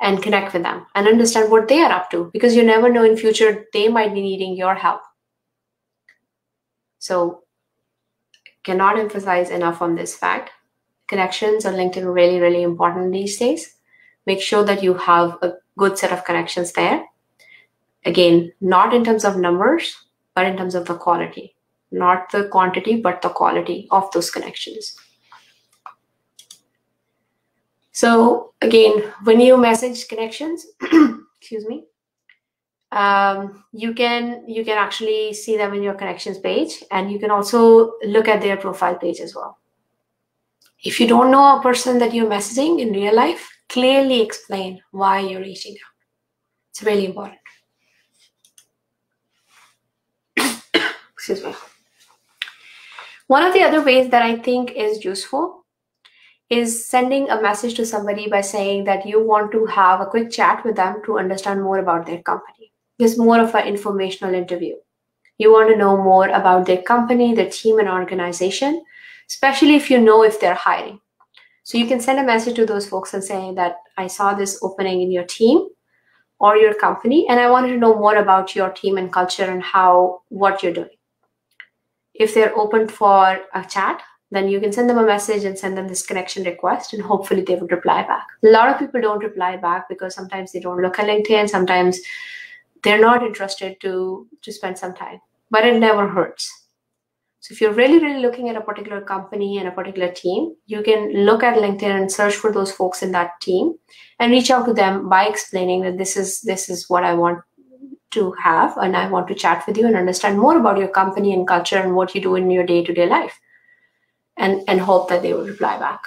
and connect with them and understand what they are up to because you never know in future they might be needing your help. So cannot emphasize enough on this fact connections on LinkedIn are really, really important these days. Make sure that you have a good set of connections there. Again, not in terms of numbers, but in terms of the quality, not the quantity, but the quality of those connections. So again, when you message connections, excuse me, um, you can you can actually see them in your connections page, and you can also look at their profile page as well. If you don't know a person that you're messaging in real life, clearly explain why you're reaching out. It's really important. Excuse me. One of the other ways that I think is useful is sending a message to somebody by saying that you want to have a quick chat with them to understand more about their company. It's more of an informational interview. You want to know more about their company, their team, and organization especially if you know if they're hiring. So you can send a message to those folks and say that I saw this opening in your team or your company, and I wanted to know more about your team and culture and how what you're doing. If they're open for a chat, then you can send them a message and send them this connection request, and hopefully they would reply back. A lot of people don't reply back because sometimes they don't look at LinkedIn, sometimes they're not interested to to spend some time, but it never hurts so if you're really, really looking at a particular company and a particular team, you can look at LinkedIn and search for those folks in that team and reach out to them by explaining that this is this is what I want to have and I want to chat with you and understand more about your company and culture and what you do in your day-to-day life. And and hope that they will reply back.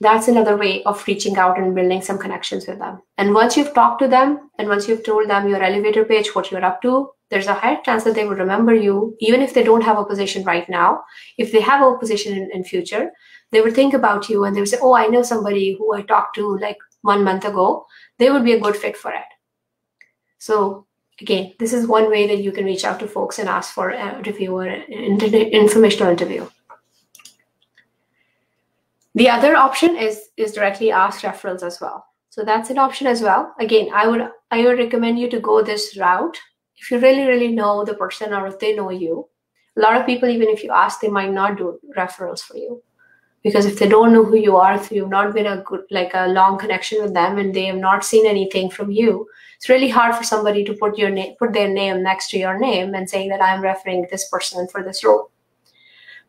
That's another way of reaching out and building some connections with them. And once you've talked to them and once you've told them your elevator pitch, what you're up to, there's a higher chance that they will remember you even if they don't have a position right now if they have a position in, in future they will think about you and they will say oh i know somebody who i talked to like one month ago they would be a good fit for it so again this is one way that you can reach out to folks and ask for a review or an informational interview the other option is is directly ask referrals as well. So that's an option as well. Again i would i would recommend you to go this route. If you really really know the person or if they know you a lot of people even if you ask they might not do referrals for you. Because if they don't know who you are if you've not been a good like a long connection with them and they have not seen anything from you it's really hard for somebody to put your name put their name next to your name and saying that i'm referring this person for this role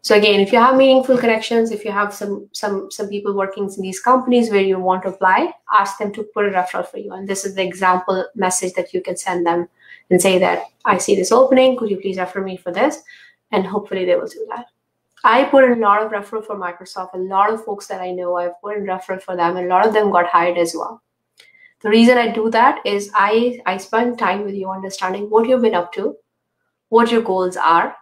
so again if you have meaningful connections if you have some some some people working in these companies where you want to apply ask them to put a referral for you and this is the example message that you can send them and say that I see this opening. Could you please refer me for this? And hopefully they will do that. I put in a lot of referral for Microsoft. A lot of folks that I know, I've put in referral for them, and a lot of them got hired as well. The reason I do that is I I spend time with you understanding what you've been up to, what your goals are,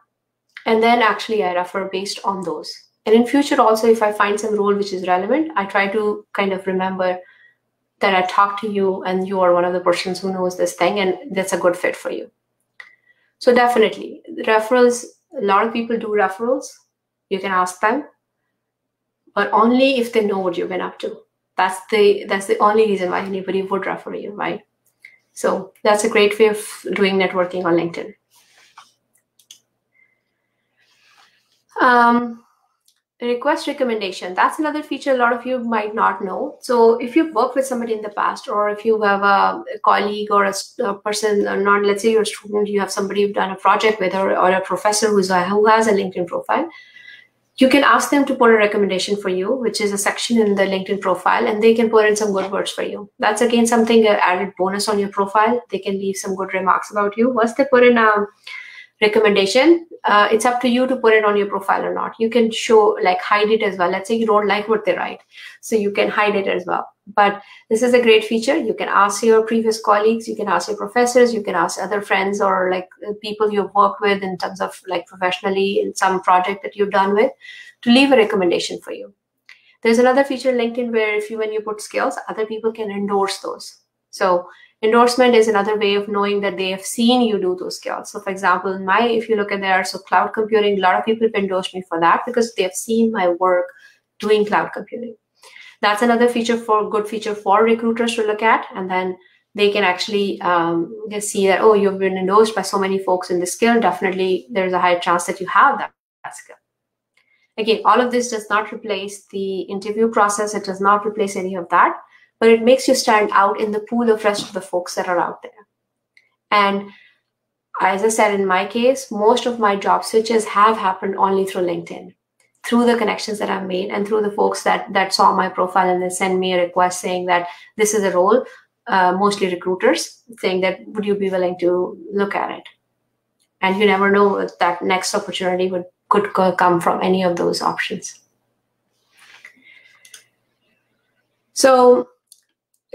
and then actually I refer based on those. And in future also, if I find some role which is relevant, I try to kind of remember that I talked to you and you are one of the persons who knows this thing and that's a good fit for you. So definitely referrals, a lot of people do referrals. You can ask them, but only if they know what you've been up to. That's the that's the only reason why anybody would refer you, right? So that's a great way of doing networking on LinkedIn. Um, request recommendation. That's another feature a lot of you might not know. So if you've worked with somebody in the past, or if you have a, colleague or a, a, person, or not, let's say you're a student, you have somebody you've done a project with, or, or a professor who's a, who has a LinkedIn profile, you can ask them to put a recommendation for you, which is a section in the LinkedIn profile, and they can put in some good words for you. That's again something an added bonus on your profile. They can leave some good remarks about you. Once they put in a recommendation, uh, it's up to you to put it on your profile or not. You can show like hide it as well. Let's say you don't like what they write, so you can hide it as well. But this is a great feature. You can ask your previous colleagues, you can ask your professors, you can ask other friends or like uh, people you've worked with in terms of like professionally in some project that you've done with to leave a recommendation for you. There's another feature in LinkedIn where if you when you put skills, other people can endorse those. So endorsement is another way of knowing that they have seen you do those skills. So for example, my if you look at there, so cloud computing, a lot of people have endorsed me for that because they've seen my work doing cloud computing. That's another feature for good feature for recruiters to look at. And then they can actually um, see that oh you've been endorsed by so many folks in this skill. Definitely there's a high chance that you have that skill. Again all of this does not replace the interview process. It does not replace any of that but it makes you stand out in the pool of rest of the folks that are out there and as i said in my case most of my job switches have happened only through linkedin through the connections that I've made and through the folks that that saw my profile and they send me a request saying that this is a role, uh, mostly recruiters, saying that would you be willing to look at it? And you never know that next opportunity would could come from any of those options. So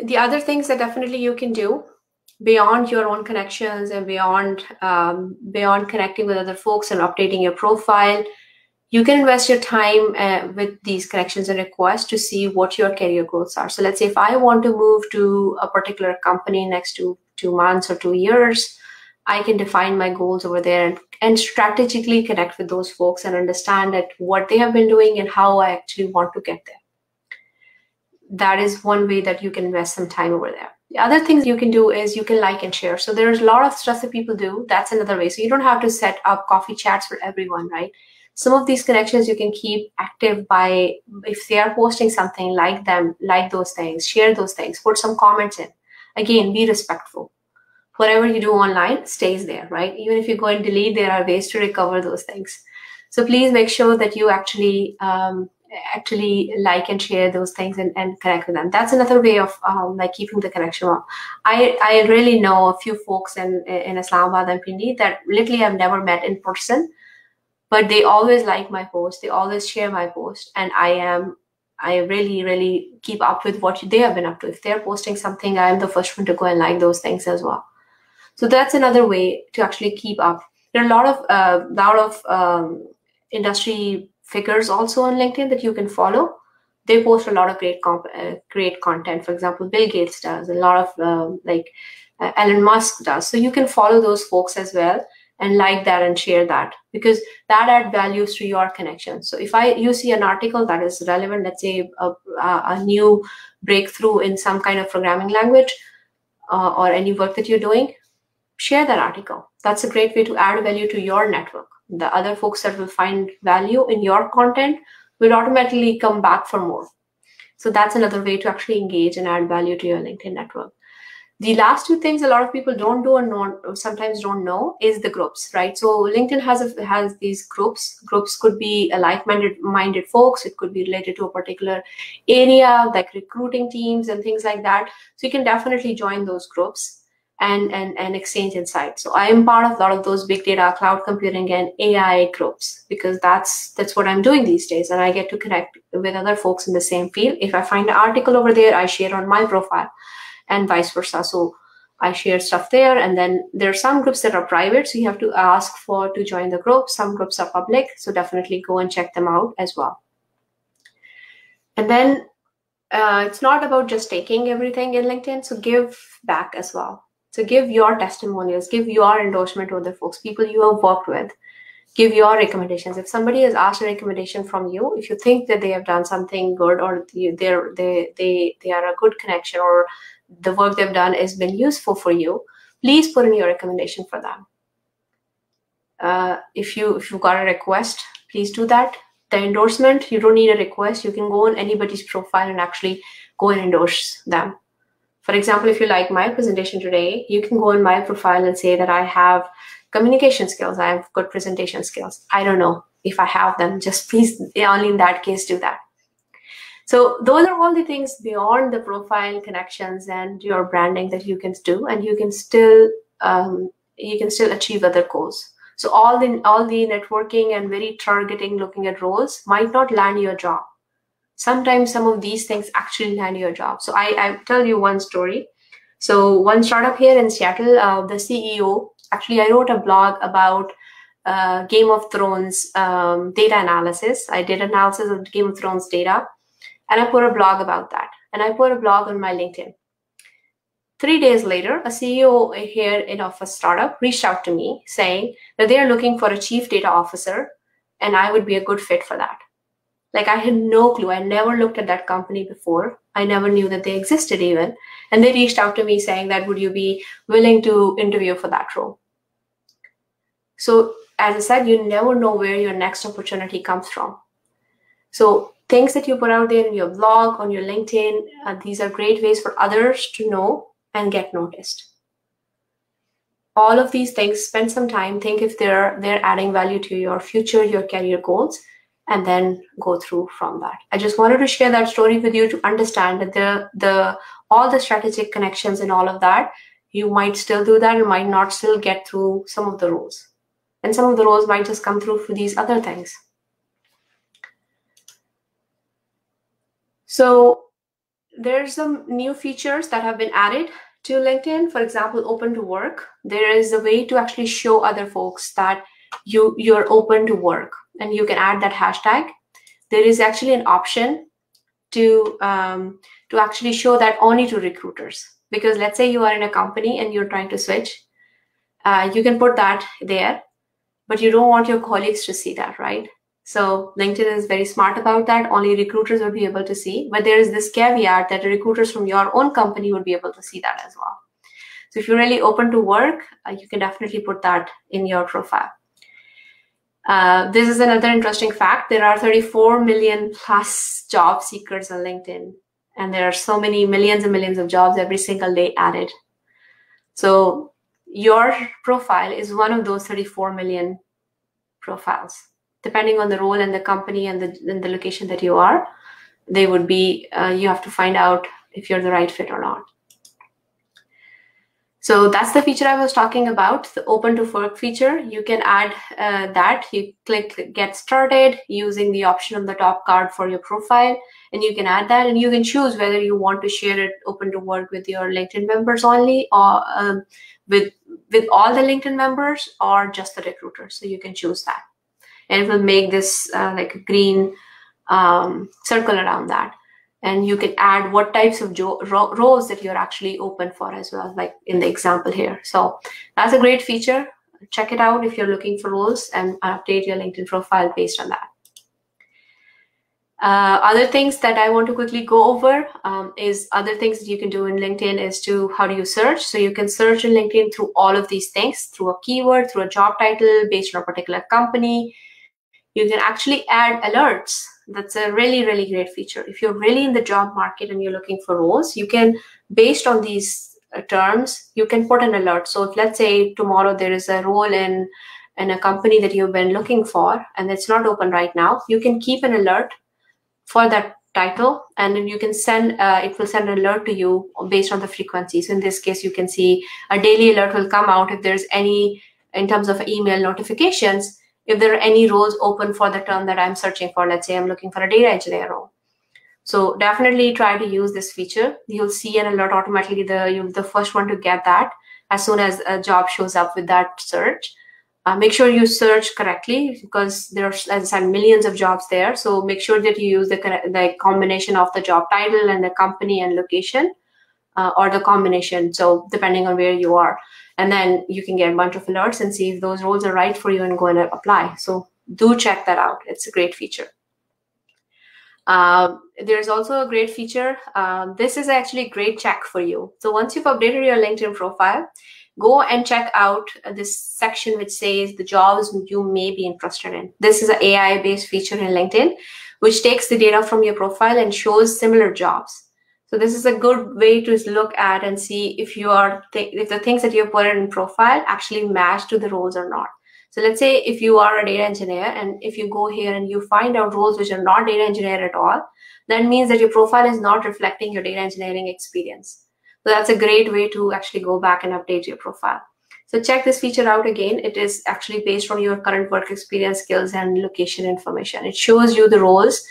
the other things that definitely you can do beyond your own connections and beyond um, beyond connecting with other folks and updating your profile you can invest your time uh, with these connections and requests to see what your career goals are. So let's say if I want to move to a particular company next to two months or two years, I can define my goals over there and, and strategically connect with those folks and understand that what they have been doing and how I actually want to get there. That is one way that you can invest some time over there. The other things you can do is you can like and share. So there's a lot of stuff that people do. That's another way. So you don't have to set up coffee chats for everyone, right? some of these connections you can keep active by if they are posting something like them like those things share those things put some comments in again be respectful whatever you do online stays there right even if you go and delete there are ways to recover those things so please make sure that you actually um, actually like and share those things and, and connect with them. That's another way of um, like keeping the connection up i i really know a few folks in in islamabad and pindi that literally i've never met in person but they always like my post they always share my post and i am i really really keep up with what they have been up to. If they're posting something i'm the first one to go and like those things as well. So that's another way to actually keep up. There are a lot of uh, lot of um, industry figures also on linkedin that you can follow. They post a lot of great comp- uh, great content. For example bill gates does a lot of um, like uh, elon musk does. So you can follow those folks as well and like that and share that because that add values to your connection. So if i you see an article that is relevant let's say a, a new breakthrough in some kind of programming language uh, or any work that you're doing share that article. That's a great way to add value to your network the other folks that will find value in your content will automatically come back for more. So that's another way to actually engage and add value to your linkedin network. The last two things a lot of people don't do or sometimes don't know is the groups right? So linkedin has a, has these groups. Groups could be like-minded minded folks. It could be related to a particular area like recruiting teams and things like that. So you can definitely join those groups and and, and exchange insights so i am part of a lot of those big data cloud computing and ai groups because that's that's what i'm doing these days and i get to connect with other folks in the same field if i find an article over there i share on my profile and vice versa. So I share stuff there. And then there are some groups that are private. So you have to ask for to join the group. Some groups are public. So definitely go and check them out as well. And then uh, it's not about just taking everything in LinkedIn. So give back as well. So give your testimonials, give your endorsement to other folks, people you have worked with. Give your recommendations. If somebody has asked a recommendation from you, if you think that they have done something good or they're they they they are a good connection or the work they've done has been useful for you, please put in your recommendation for them. Uh, if you if you've got a request, please do that. The endorsement, you don't need a request. You can go on anybody's profile and actually go and endorse them. For example, if you like my presentation today, you can go on my profile and say that I have communication skills, I have good presentation skills. I don't know if I have them, just please only in that case do that. So those are all the things beyond the profile connections and your branding that you can do, and you can still um, you can still achieve other goals. So all the all the networking and very targeting looking at roles might not land your job. Sometimes some of these things actually land your job. So I, I tell you one story. So one startup here in Seattle, uh, the CEO actually I wrote a blog about uh, Game of Thrones um, data analysis. I did analysis of Game of Thrones data, and I put a blog about that. And I put a blog on my LinkedIn. Three days later, a CEO here in of a startup reached out to me saying that they are looking for a chief data officer, and I would be a good fit for that. Like I had no clue. I never looked at that company before. I never knew that they existed even. And they reached out to me saying that would you be willing to interview for that role? So as I said, you never know where your next opportunity comes from. So things that you put out there in your blog, on your LinkedIn, uh, these are great ways for others to know and get noticed. All of these things, spend some time, think if they're they're adding value to your future, your career goals, and then go through from that. I just wanted to share that story with you to understand that the the all the strategic connections and all of that, you might still do that, you might not still get through some of the roles. And some of the roles might just come through for these other things. So there's some new features that have been added to LinkedIn. For example, open to work. There is a way to actually show other folks that you you're open to work, and you can add that hashtag. There is actually an option to um, to actually show that only to recruiters. Because let's say you are in a company and you're trying to switch, uh, you can put that there but you don't want your colleagues to see that, right? So LinkedIn is very smart about that. Only recruiters will be able to see, but there is this caveat that recruiters from your own company would be able to see that as well. So if you're really open to work, uh, you can definitely put that in your profile. Uh, this is another interesting fact. There are 34 million plus job seekers on LinkedIn, and there are so many millions and millions of jobs every single day added. So your profile is one of those 34 million profiles depending on the role and the company and the, and the location that you are they would be uh, you have to find out if you're the right fit or not so that's the feature i was talking about the open to work feature you can add uh, that you click get started using the option on the top card for your profile and you can add that and you can choose whether you want to share it open to work with your linkedin members only or um, with with all the LinkedIn members or just the recruiters. So you can choose that. And it will make this uh, like a green um, circle around that. And you can add what types of ro roles that you're actually open for as well, like in the example here. So that's a great feature. Check it out if you're looking for roles and update your LinkedIn profile based on that. Uh, other things that I want to quickly go over um, is other things that you can do in LinkedIn is to how do you search? So you can search in LinkedIn through all of these things, through a keyword, through a job title, based on a particular company. You can actually add alerts. That's a really, really great feature. If you're really in the job market and you're looking for roles, you can, based on these uh, terms, you can put an alert. So if let's say tomorrow there is a role in in a company that you've been looking for and it's not open right now, you can keep an alert for that title and then you can send uh, it will send an alert to you based on the frequency so in this case you can see a daily alert will come out if there's any in terms of email notifications if there are any roles open for the term that i'm searching for let's say i'm looking for a data engineer role so definitely try to use this feature you'll see an alert automatically the you're the first one to get that as soon as a job shows up with that search uh, make sure you search correctly because there's, as I said, millions of jobs there. So make sure that you use the, the combination of the job title and the company and location uh, or the combination. So depending on where you are. And then you can get a bunch of alerts and see if those roles are right for you and go and apply. So do check that out. It's a great feature. Uh, there's also a great feature. Uh, this is actually a great check for you. So once you've updated your LinkedIn profile, go and check out this section which says the jobs you may be interested in. This is an AI based feature in LinkedIn, which takes the data from your profile and shows similar jobs. So this is a good way to look at and see if you are if the things that you have put in profile actually match to the roles or not. So let's say if you are a data engineer and if you go here and you find out roles which are not data engineer at all, that means that your profile is not reflecting your data engineering experience. So that's a great way to actually go back and update your profile. So check this feature out again. It is actually based on your current work experience, skills, and location information. It shows you the roles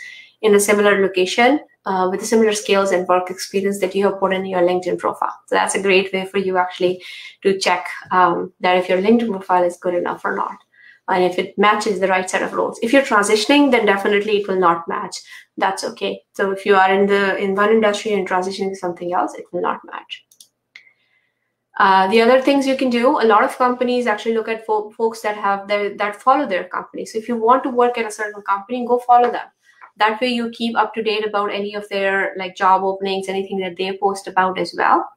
in a similar location uh, with similar skills and work experience that you have put in your LinkedIn profile. So that's a great way for you actually to check um, that if your LinkedIn profile is good enough or not. And if it matches the right set of roles. If you're transitioning, then definitely it will not match. That's okay. So if you are in the in one industry and transitioning to something else, it will not match. Uh, the other things you can do, a lot of companies actually look at fo- folks that have that follow their company. So if you want to work at a certain company, go follow them that way you keep up to date about any of their like job openings anything that they post about as well.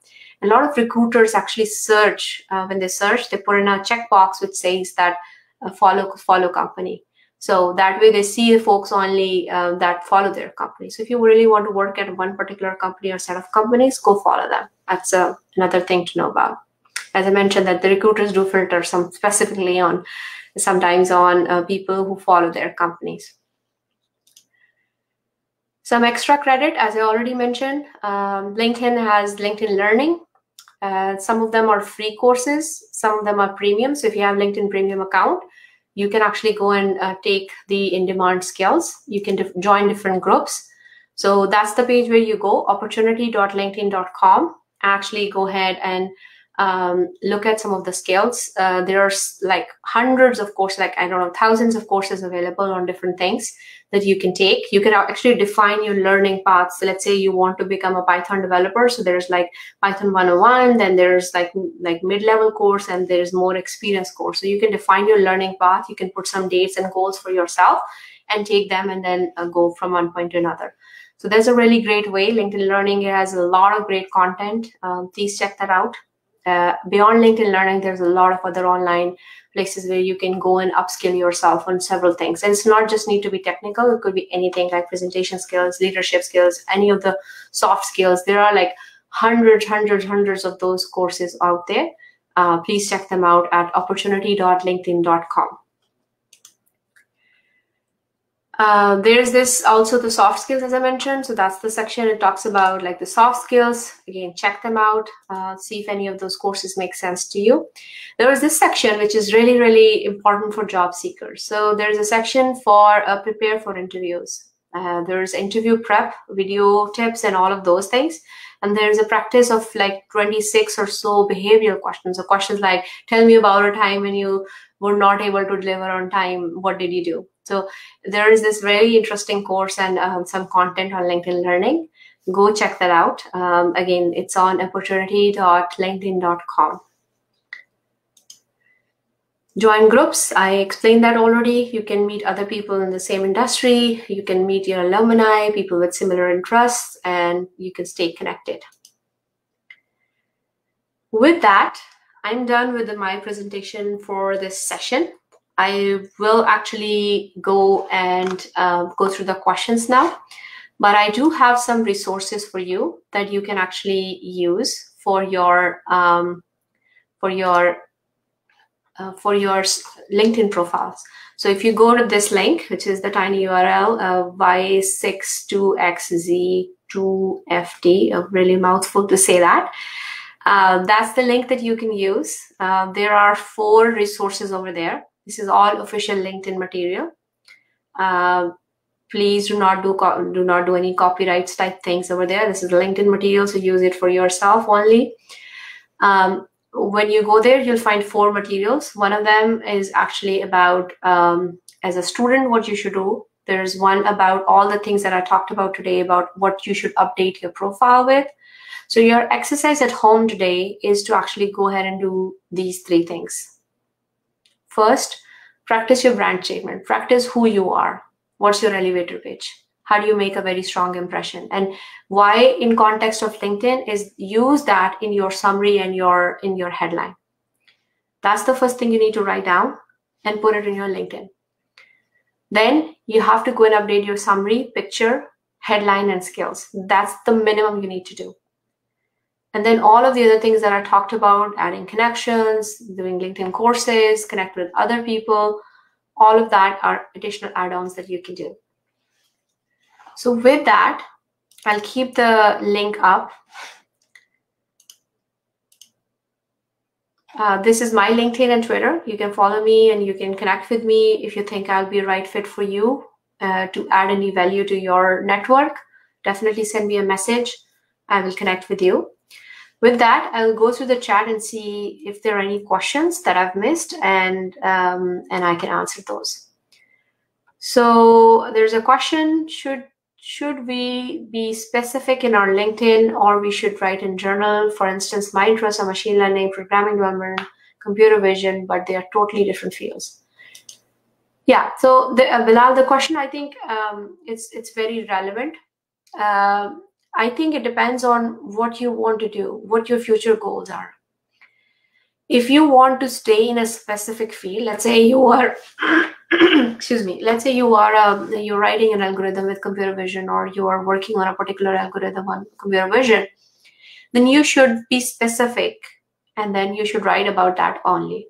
A lot of recruiters actually search uh, when they search they put in a checkbox which says that uh, follow follow company. So that way they see the folks only uh, that follow their company. So if you really want to work at one particular company or set of companies go follow them. That's uh, another thing to know about. As i mentioned that the recruiters do filter some specifically on sometimes on uh, people who follow their companies some extra credit, as I already mentioned, um, LinkedIn has LinkedIn Learning. Uh, some of them are free courses, some of them are premium. So if you have LinkedIn Premium account, you can actually go and uh, take the in-demand skills. You can dif- join different groups. So that's the page where you go, opportunity.linkedin.com. Actually go ahead and um, look at some of the skills. Uh, there's like hundreds of courses, like I don't know, thousands of courses available on different things that you can take. You can actually define your learning paths. So let's say you want to become a Python developer. So there's like Python 101, then there's like like mid-level course, and there's more experience course. So you can define your learning path. You can put some dates and goals for yourself and take them and then uh, go from one point to another. So there's a really great way. LinkedIn Learning has a lot of great content. Um, please check that out uh, beyond LinkedIn Learning, there's a lot of other online places where you can go and upskill yourself on several things. And it's not just need to be technical; it could be anything like presentation skills, leadership skills, any of the soft skills. There are like hundreds, hundreds, hundreds of those courses out there. Uh, please check them out at opportunity.linkedin.com. Uh, there's this also the soft skills as I mentioned. So that's the section it talks about like the soft skills. Again, check them out. Uh, see if any of those courses make sense to you. There is this section which is really really important for job seekers. So there's a section for uh, prepare for interviews. Uh, there's interview prep, video tips, and all of those things. And there's a practice of like 26 or so behavioral questions. So questions like, tell me about a time when you were not able to deliver on time. What did you do? So there is this very interesting course and um, some content on LinkedIn Learning. Go check that out. Um, again, it's on opportunity.linkedin.com. Join groups. I explained that already. You can meet other people in the same industry. You can meet your alumni, people with similar interests, and you can stay connected. With that, I'm done with my presentation for this session. I will actually go and uh, go through the questions now, but I do have some resources for you that you can actually use for your um, for your uh, for your LinkedIn profiles. So if you go to this link, which is the tiny URL uh, y62xz2ft, a really mouthful to say that. Uh, that's the link that you can use. Uh, there are four resources over there. This is all official LinkedIn material. Uh, please do not do do not do any copyrights type things over there. This is LinkedIn material, so use it for yourself only. Um, when you go there, you'll find four materials. One of them is actually about um, as a student what you should do. There's one about all the things that I talked about today about what you should update your profile with. So your exercise at home today is to actually go ahead and do these three things. First, practice your brand statement. Practice who you are. What's your elevator pitch? How do you make a very strong impression? And why, in context of LinkedIn, is use that in your summary and your in your headline. That's the first thing you need to write down and put it in your LinkedIn. Then you have to go and update your summary, picture, headline, and skills. That's the minimum you need to do. And then all of the other things that I talked about, adding connections, doing LinkedIn courses, connect with other people, all of that are additional add-ons that you can do. So with that, I'll keep the link up. Uh, this is my LinkedIn and Twitter. You can follow me and you can connect with me if you think I'll be a right fit for you uh, to add any value to your network. Definitely send me a message. I will connect with you. With that, I'll go through the chat and see if there are any questions that I've missed and, um, and I can answer those. So there's a question, should should we be specific in our LinkedIn or we should write in journal? For instance, my interests are machine learning, programming development, computer vision, but they are totally different fields. Yeah, so the, uh, Bilal, the question I think um, it's it's very relevant. Uh, I think it depends on what you want to do, what your future goals are. If you want to stay in a specific field, let's say you are excuse me let's say you are um, you're writing an algorithm with computer vision or you are working on a particular algorithm on computer vision then you should be specific and then you should write about that only.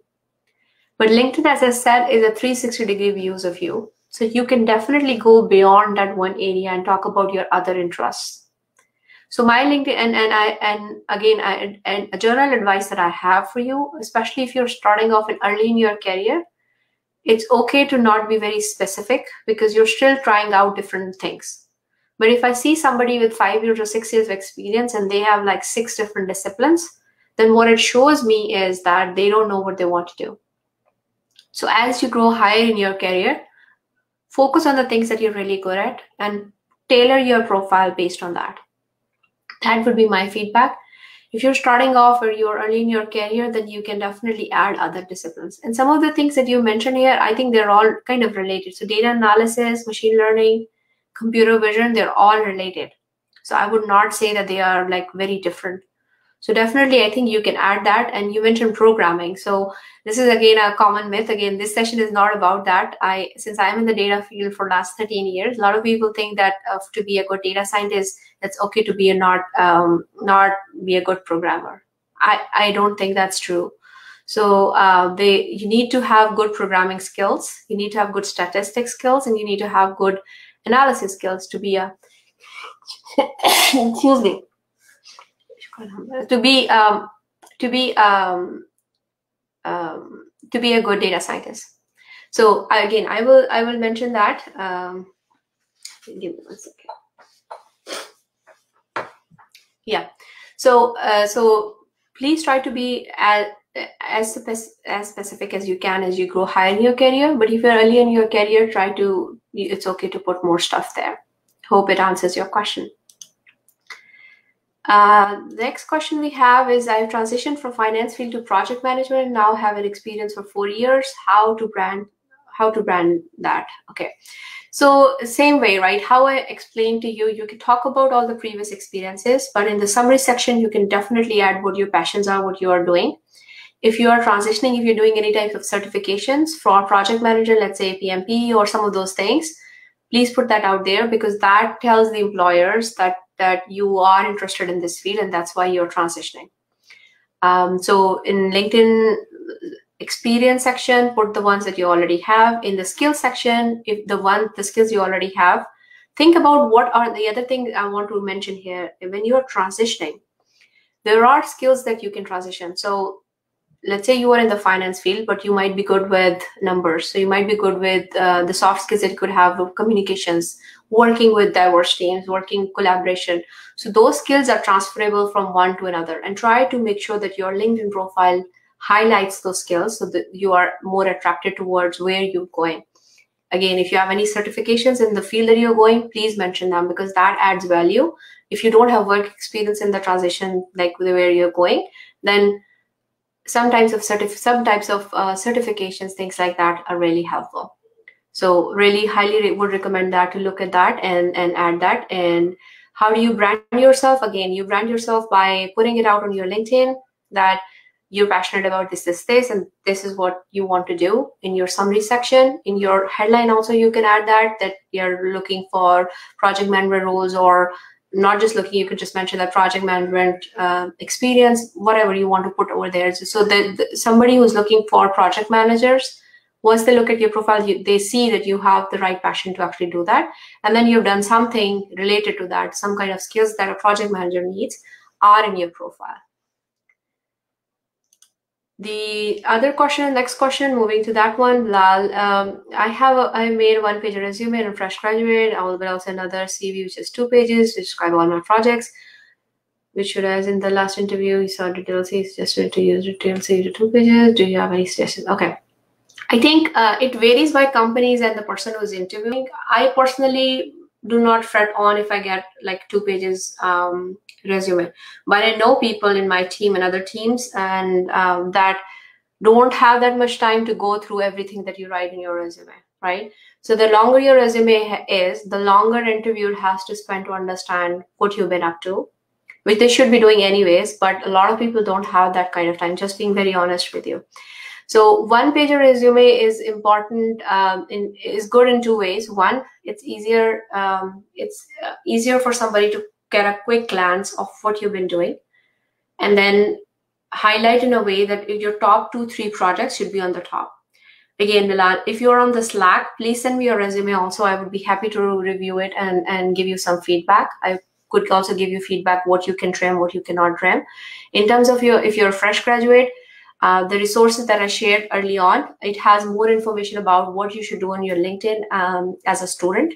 But linkedin as i said is a 360 degree views of you. So you can definitely go beyond that one area and talk about your other interests so my linkedin and, and i and again I, and a general advice that i have for you especially if you're starting off in early in your career it's okay to not be very specific because you're still trying out different things. But if I see somebody with five years or six years of experience and they have like six different disciplines, then what it shows me is that they don't know what they want to do. So as you grow higher in your career, focus on the things that you're really good at and tailor your profile based on that. That would be my feedback if you're starting off or you're early in your career, then you can definitely add other disciplines. And some of the things that you mentioned here, I think they're all kind of related. So data analysis, machine learning, computer vision, they're all related. So I would not say that they are like very different. So definitely, I think you can add that. And you mentioned programming. So this is again a common myth. Again, this session is not about that. I, since I'm in the data field for last 13 years, a lot of people think that uh, to be a good data scientist, it's okay to be a not um, not be a good programmer. I I don't think that's true. So uh, they you need to have good programming skills. You need to have good statistics skills, and you need to have good analysis skills to be a excuse me to be um, to be um, um, to be a good data scientist. So again, I will I will mention that. Um, give me one second. Yeah. So uh, so please try to be as as as specific as you can as you grow higher in your career. But if you're early in your career, try to it's okay to put more stuff there. Hope it answers your question. Uh, next question we have is I've transitioned from finance field to project management and now have an experience for four years. How to brand how to brand that? Okay. So same way, right? How I explained to you, you can talk about all the previous experiences, but in the summary section, you can definitely add what your passions are, what you are doing. If you are transitioning, if you're doing any type of certifications for project manager, let's say PMP or some of those things, please put that out there because that tells the employers that that you are interested in this field and that's why you're transitioning. Um, so in LinkedIn experience section, put the ones that you already have. In the skills section, if the one the skills you already have, think about what are the other things I want to mention here. When you're transitioning, there are skills that you can transition. So let's say you are in the finance field, but you might be good with numbers. So you might be good with uh, the soft skills that you could have communications, working with diverse teams, working collaboration. So those skills are transferable from one to another and try to make sure that your LinkedIn profile highlights those skills so that you are more attracted towards where you're going. Again, if you have any certifications in the field that you're going, please mention them because that adds value. If you don't have work experience in the transition, like where you're going, then some types of certif- some types of uh, certifications, things like that are really helpful. So really highly would recommend that to look at that and, and add that. And how do you brand yourself? Again, you brand yourself by putting it out on your LinkedIn that you're passionate about this, this, this, and this is what you want to do in your summary section. In your headline, also, you can add that, that you're looking for project management roles or not just looking, you could just mention that project management uh, experience, whatever you want to put over there. So that somebody who's looking for project managers, once they look at your profile, you, they see that you have the right passion to actually do that. And then you've done something related to that, some kind of skills that a project manager needs are in your profile. The other question, next question, moving to that one, Lal. Um, I have a, I made one page resume and a fresh graduate. I will also another CV which is two pages to describe all my projects. Which should as in the last interview, you saw details. He suggested to use details to two pages. Do you have any suggestions? Okay. I think uh, it varies by companies and the person who's interviewing. I personally do not fret on if I get like two pages um, resume, but I know people in my team and other teams and um, that don't have that much time to go through everything that you write in your resume, right? So the longer your resume is, the longer interviewer has to spend to understand what you've been up to, which they should be doing anyways. But a lot of people don't have that kind of time. Just being very honest with you. So one page resume is important. Um, in, is good in two ways. One, it's easier. Um, it's uh, easier for somebody to get a quick glance of what you've been doing, and then highlight in a way that your top two, three projects should be on the top. Again, Milan, if you're on the Slack, please send me your resume. Also, I would be happy to review it and and give you some feedback. I could also give you feedback what you can trim, what you cannot trim. In terms of your, if you're a fresh graduate uh, the resources that I shared early on, it has more information about what you should do on your LinkedIn um, as a student.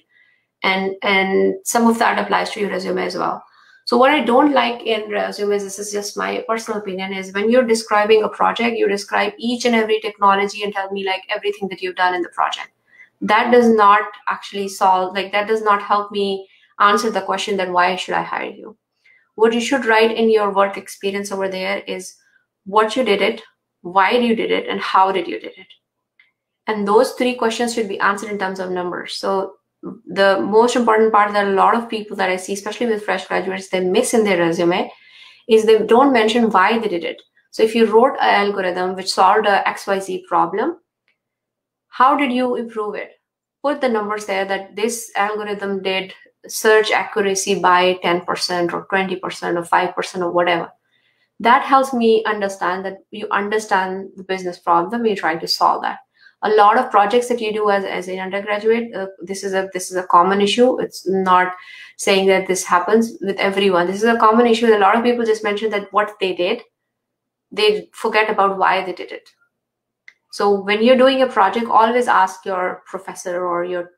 And, and some of that applies to your resume as well. So what I don't like in resumes, this is just my personal opinion, is when you're describing a project, you describe each and every technology and tell me like everything that you've done in the project. That does not actually solve, like that does not help me answer the question that why should I hire you? What you should write in your work experience over there is what you did it, why did you did it, and how did you did it. And those three questions should be answered in terms of numbers. So the most important part that a lot of people that I see, especially with fresh graduates, they miss in their resume is they don't mention why they did it. So if you wrote an algorithm which solved a XYZ problem, how did you improve it? Put the numbers there that this algorithm did search accuracy by 10% or 20% or 5% or whatever that helps me understand that you understand the business problem you're trying to solve that. A lot of projects that you do as, as an undergraduate uh, this is a this is a common issue. It's not saying that this happens with everyone. This is a common issue a lot of people just mention that what they did they forget about why they did it. So when you're doing a project always ask your professor or your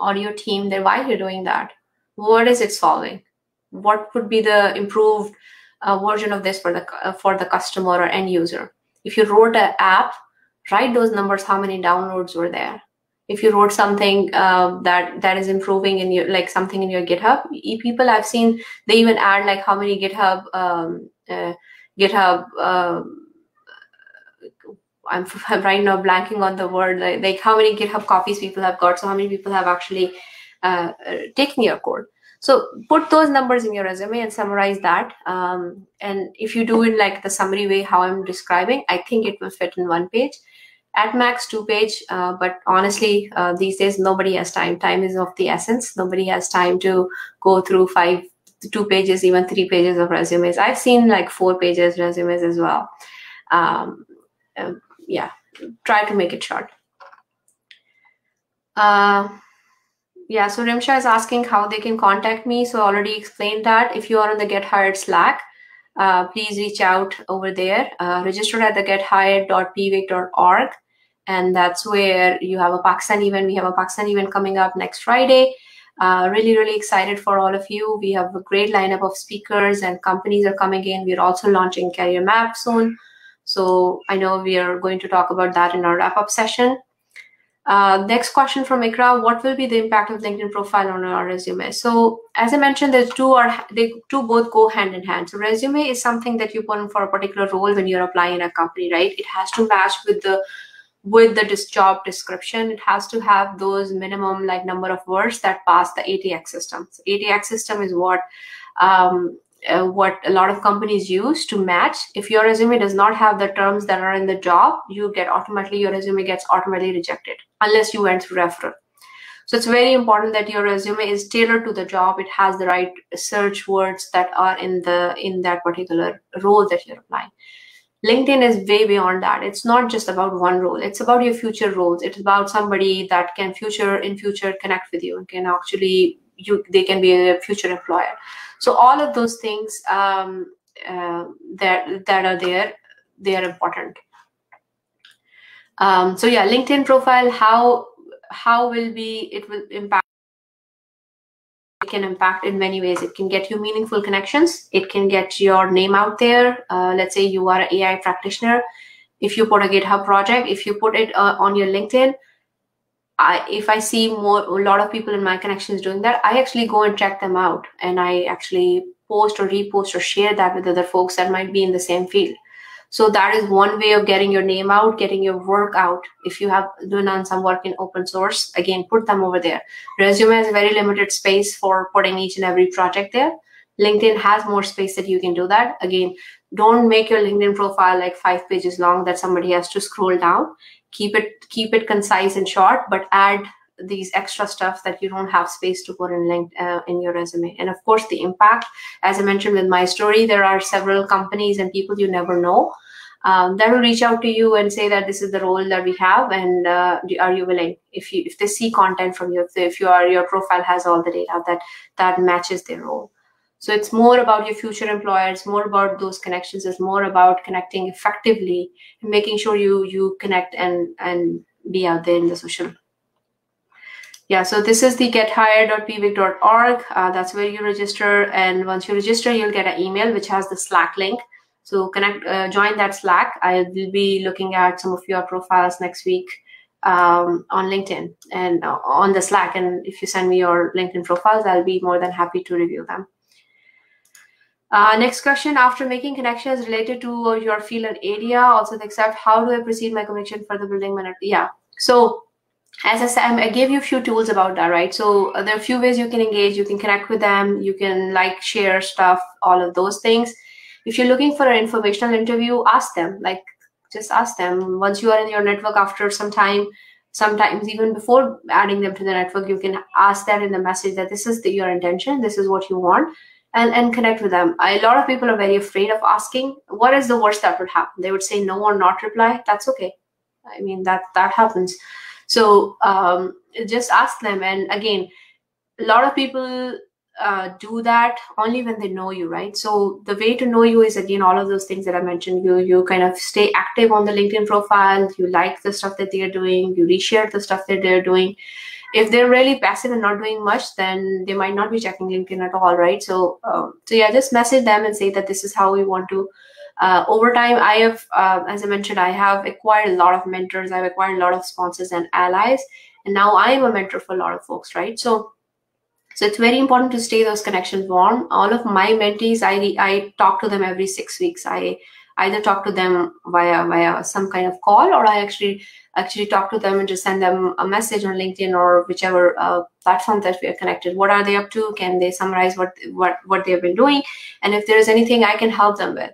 or your team that why you're doing that. What is it solving? What would be the improved uh, version of this for the uh, for the customer or end user. If you wrote an app, write those numbers. How many downloads were there? If you wrote something uh, that that is improving in your like something in your GitHub, people I've seen they even add like how many GitHub um, uh, GitHub. Um, I'm, I'm right now blanking on the word like, like, how many GitHub copies people have got. So how many people have actually uh, taken your code. So put those numbers in your resume and summarize that. Um, and if you do it like the summary way, how I'm describing, I think it will fit in one page. At max, two page. Uh, but honestly, uh, these days, nobody has time. Time is of the essence. Nobody has time to go through five, two pages, even three pages of resumes. I've seen like four pages resumes as well. Um, uh, yeah, try to make it short. Uh, yeah, so Rimsha is asking how they can contact me. So I already explained that. If you are on the Get Hired Slack, uh, please reach out over there. Uh, register at the gethired.pwic.org. And that's where you have a Pakistan event. We have a Pakistan event coming up next Friday. Uh, really, really excited for all of you. We have a great lineup of speakers and companies are coming in. We're also launching Career Map soon. So I know we are going to talk about that in our wrap up session. Uh, next question from Ikra: What will be the impact of LinkedIn profile on our resume? So, as I mentioned, the two are they two both go hand in hand. So, resume is something that you put in for a particular role when you're applying in a company, right? It has to match with the with the job description. It has to have those minimum like number of words that pass the ATS system. So ATS system is what um, uh, what a lot of companies use to match. If your resume does not have the terms that are in the job, you get automatically your resume gets automatically rejected unless you went through referral. So it's very important that your resume is tailored to the job. It has the right search words that are in the in that particular role that you're applying. LinkedIn is way beyond that. It's not just about one role. It's about your future roles. It's about somebody that can future in future connect with you and can actually you they can be a future employer. So all of those things um, uh, that that are there, they are important. Um, so yeah, LinkedIn profile. How how will be it will impact it can impact in many ways it can get you meaningful connections it can get your name out there uh, let's say you are an ai practitioner if you put a github project if you put it uh, on your linkedin I, if i see more a lot of people in my connections doing that i actually go and check them out and i actually post or repost or share that with other folks that might be in the same field so that is one way of getting your name out, getting your work out. If you have done some work in open source, again, put them over there. Resume has a very limited space for putting each and every project there. LinkedIn has more space that you can do that. Again, don't make your LinkedIn profile like five pages long that somebody has to scroll down. Keep it keep it concise and short, but add these extra stuff that you don't have space to put in link uh, in your resume. And of course the impact as i mentioned with my story there are several companies and people you never know. Um, that will reach out to you and say that this is the role that we have and uh, are you willing? If you if they see content from you if, they, if you are your profile has all the data that that matches their role so it's more about your future employers more about those connections it's more about connecting effectively and making sure you you connect and and be out there in the social yeah, so this is the gethired.pwic.org. Uh, that's where you register. And once you register, you'll get an email which has the Slack link. So connect, uh, join that Slack. I will be looking at some of your profiles next week um, on LinkedIn and uh, on the Slack. And if you send me your LinkedIn profiles, I'll be more than happy to review them. Uh, next question, after making connections related to your field and area, also the accept how do I proceed my connection for the building manager? Yeah. So as I said, I gave you a few tools about that, right? So uh, there are a few ways you can engage. You can connect with them. You can like, share stuff, all of those things. If you're looking for an informational interview, ask them. Like, just ask them. Once you are in your network after some time, sometimes even before adding them to the network, you can ask that in the message that this is the, your intention, this is what you want, and and connect with them. A lot of people are very afraid of asking. What is the worst that would happen? They would say no or not reply. That's okay. I mean that that happens so um, just ask them. And again, a lot of people uh, do that only when they know you, right? So the way to know you is again all of those things that I mentioned. You you kind of stay active on the LinkedIn profile. You like the stuff that they are doing. You reshare the stuff that they're doing. If they're really passive and not doing much, then they might not be checking LinkedIn at all, right? So um, so yeah, just message them and say that this is how we want to uh, over time i have uh, as i mentioned i have acquired a lot of mentors i've acquired a lot of sponsors and allies and now i am a mentor for a lot of folks right? So so it's very important to stay those connections warm. All of my mentees i i talk to them every six weeks. I either talk to them via via some kind of call or i actually actually talk to them and just send them a message on linkedin or whichever uh, platform that we are connected what are they up to can they summarize what what what they've been doing and if there is anything i can help them with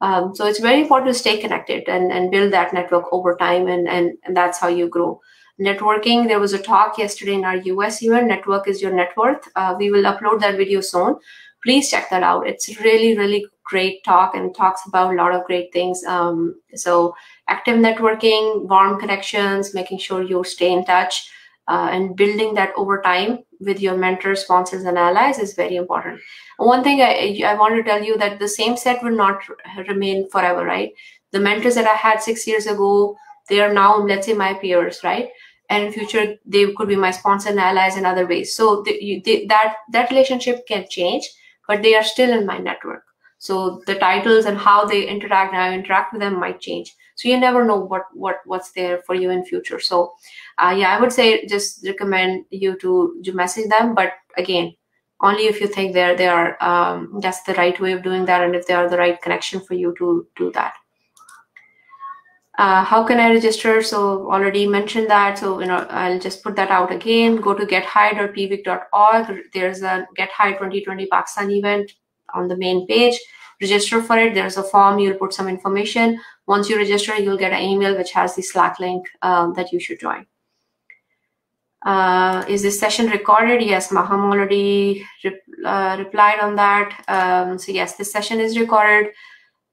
um, so it's very important to stay connected and, and build that network over time, and, and, and that's how you grow. Networking, there was a talk yesterday in our US event, Network is Your Net Worth. Uh, we will upload that video soon. Please check that out. It's really, really great talk and talks about a lot of great things. Um, so active networking, warm connections, making sure you stay in touch uh, and building that over time with your mentors, sponsors, and allies is very important. One thing I, I want to tell you that the same set will not remain forever, right? The mentors that I had six years ago, they are now, let's say, my peers, right? And in future, they could be my sponsor and allies in other ways. So you, that that relationship can change, but they are still in my network. So the titles and how they interact and interact with them might change. So you never know what what what's there for you in future. So uh, yeah, I would say just recommend you to to message them, but again, only if you think they're they are um, that's the right way of doing that, and if they are the right connection for you to do that. Uh, how can I register? So already mentioned that. So, you know, I'll just put that out again. Go to gethired or pwic.org. There's a Get Hired 2020 Pakistan event on the main page. Register for it. There's a form. You'll put some information. Once you register, you'll get an email which has the Slack link um, that you should join. Uh, is this session recorded? Yes, Maham already re uh, replied on that. Um, so yes, this session is recorded.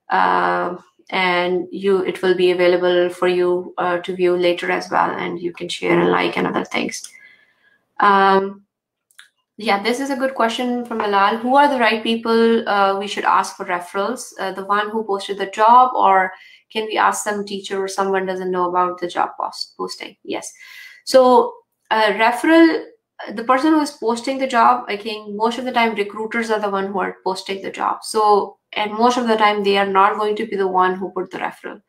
Uh, and you it will be available for you uh, to view later as well and you can share and like and other things um, yeah this is a good question from Bilal who are the right people uh, we should ask for referrals? Uh, the one who posted the job or can we ask some teacher or someone doesn't know about the job post posting? Yes. So referral the person who is posting the job i think most of the time recruiters are the one who are posting the job. So and most of the time they are not going to be the one who put the referral.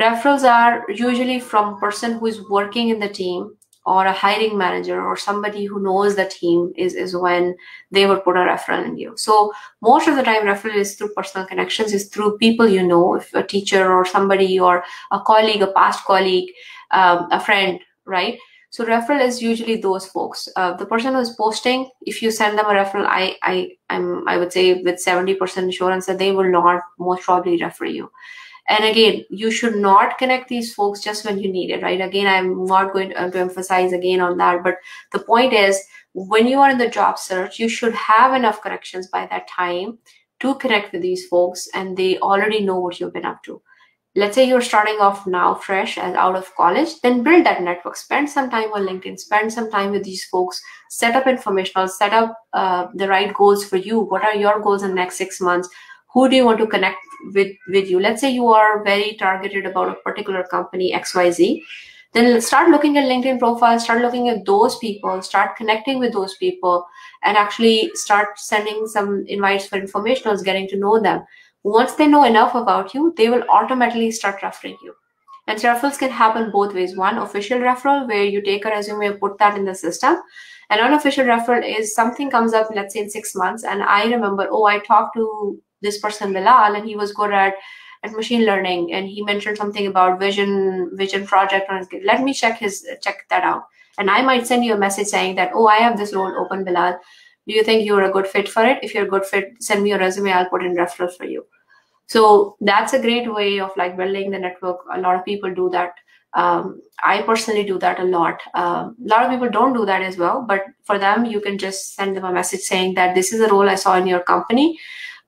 Referrals are usually from person who is working in the team or a hiring manager or somebody who knows the team is, is when they would put a referral in you. So most of the time referral is through personal connections, is through people you know, if a teacher or somebody or a colleague, a past colleague, um, a friend, right? So referral is usually those folks. Uh, the person who is posting, if you send them a referral, I I I'm I would say with 70% assurance that they will not most probably refer you. And again, you should not connect these folks just when you need it, right? Again, I'm not going to, to emphasize again on that, but the point is when you are in the job search, you should have enough connections by that time to connect with these folks and they already know what you've been up to. Let's say you're starting off now fresh as out of college then build that network. Spend some time on linkedin. Spend some time with these folks. Set up informational. Set up uh, the right goals for you. What are your goals in the next six months? Who do you want to connect with with you let's say you are very targeted about a particular company xyz then start looking at linkedin profiles start looking at those people start connecting with those people and actually start sending some invites for informationals getting to know them once they know enough about you, they will automatically start referring you. And referrals can happen both ways. One official referral where you take a resume and put that in the system. An unofficial referral is something comes up, let's say in six months, and I remember, oh, I talked to this person Bilal, and he was good at at machine learning, and he mentioned something about vision vision project. Let me check his check that out, and I might send you a message saying that, oh, I have this role open, Bilal. Do you think you're a good fit for it? If you're a good fit, send me your resume. I'll put in referral for you so that's a great way of like building the network a lot of people do that um, i personally do that a lot uh, a lot of people don't do that as well but for them you can just send them a message saying that this is a role i saw in your company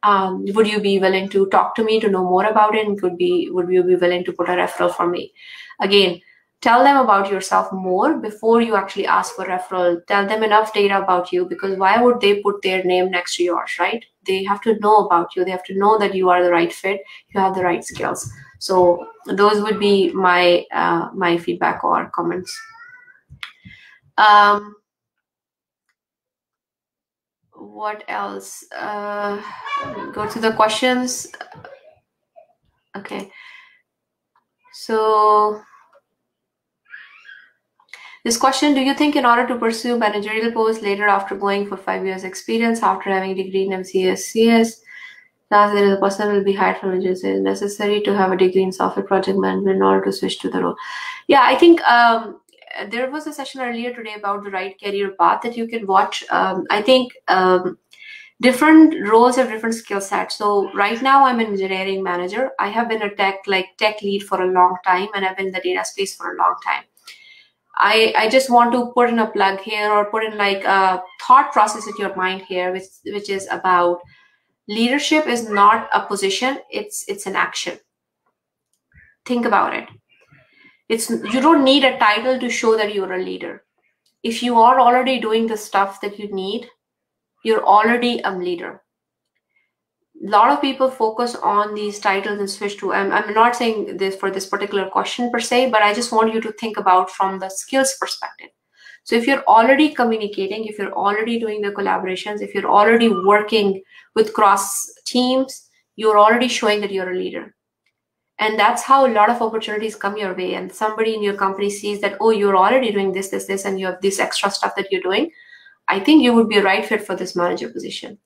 um, would you be willing to talk to me to know more about it? And could be would you be willing to put a referral for me? Again tell them about yourself more before you actually ask for referral. Tell them enough data about you because why would they put their name next to yours right? They have to know about you. They have to know that you are the right fit you have the right skills. So those would be my uh, my feedback or comments. Um, what else? Uh, go to the questions. Okay. So this question, do you think in order to pursue managerial posts later after going for five years experience, after having degree in MCS, CS, that there is a person will be hired from agency, is necessary to have a degree in software project management in order to switch to the role? Yeah, I think um, there was a session earlier today about the right career path that you can watch. Um, I think um, different roles have different skill sets. So right now I'm an engineering manager. I have been a tech like tech lead for a long time, and I've been in the data space for a long time. I, I just want to put in a plug here or put in like a thought process in your mind here, which which is about leadership is not a position, it's it's an action. Think about it. It's you don't need a title to show that you're a leader. If you are already doing the stuff that you need, you're already a leader. A lot of people focus on these titles and switch to I'm, I'm not saying this for this particular question per se but i just want you to think about from the skills perspective. So if you're already communicating if you're already doing the collaborations if you're already working with cross teams you're already showing that you're a leader and that's how a lot of opportunities come your way and somebody in your company sees that oh you're already doing this this this and you have this extra stuff that you're doing i think you would be a right fit for this manager position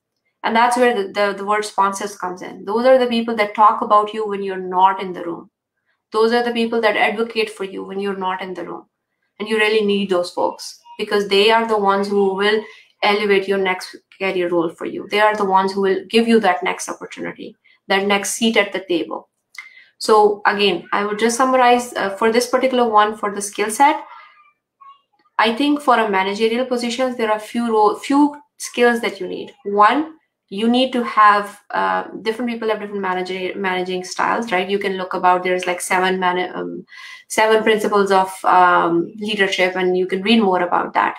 and that's where the, the, the word sponsors comes in. Those are the people that talk about you when you're not in the room. Those are the people that advocate for you when you're not in the room. And you really need those folks because they are the ones who will elevate your next career role for you. They are the ones who will give you that next opportunity, that next seat at the table. So again, I would just summarize uh, for this particular one for the skill set. I think for a managerial positions, there are few few skills that you need. One, you need to have uh, different people have different managing managing styles, right? You can look about there's like seven man um, seven principles of um, leadership, and you can read more about that.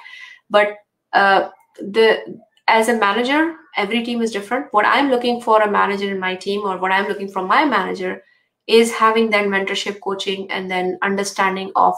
But uh, the as a manager, every team is different. What I'm looking for a manager in my team, or what I'm looking from my manager, is having that mentorship, coaching, and then understanding of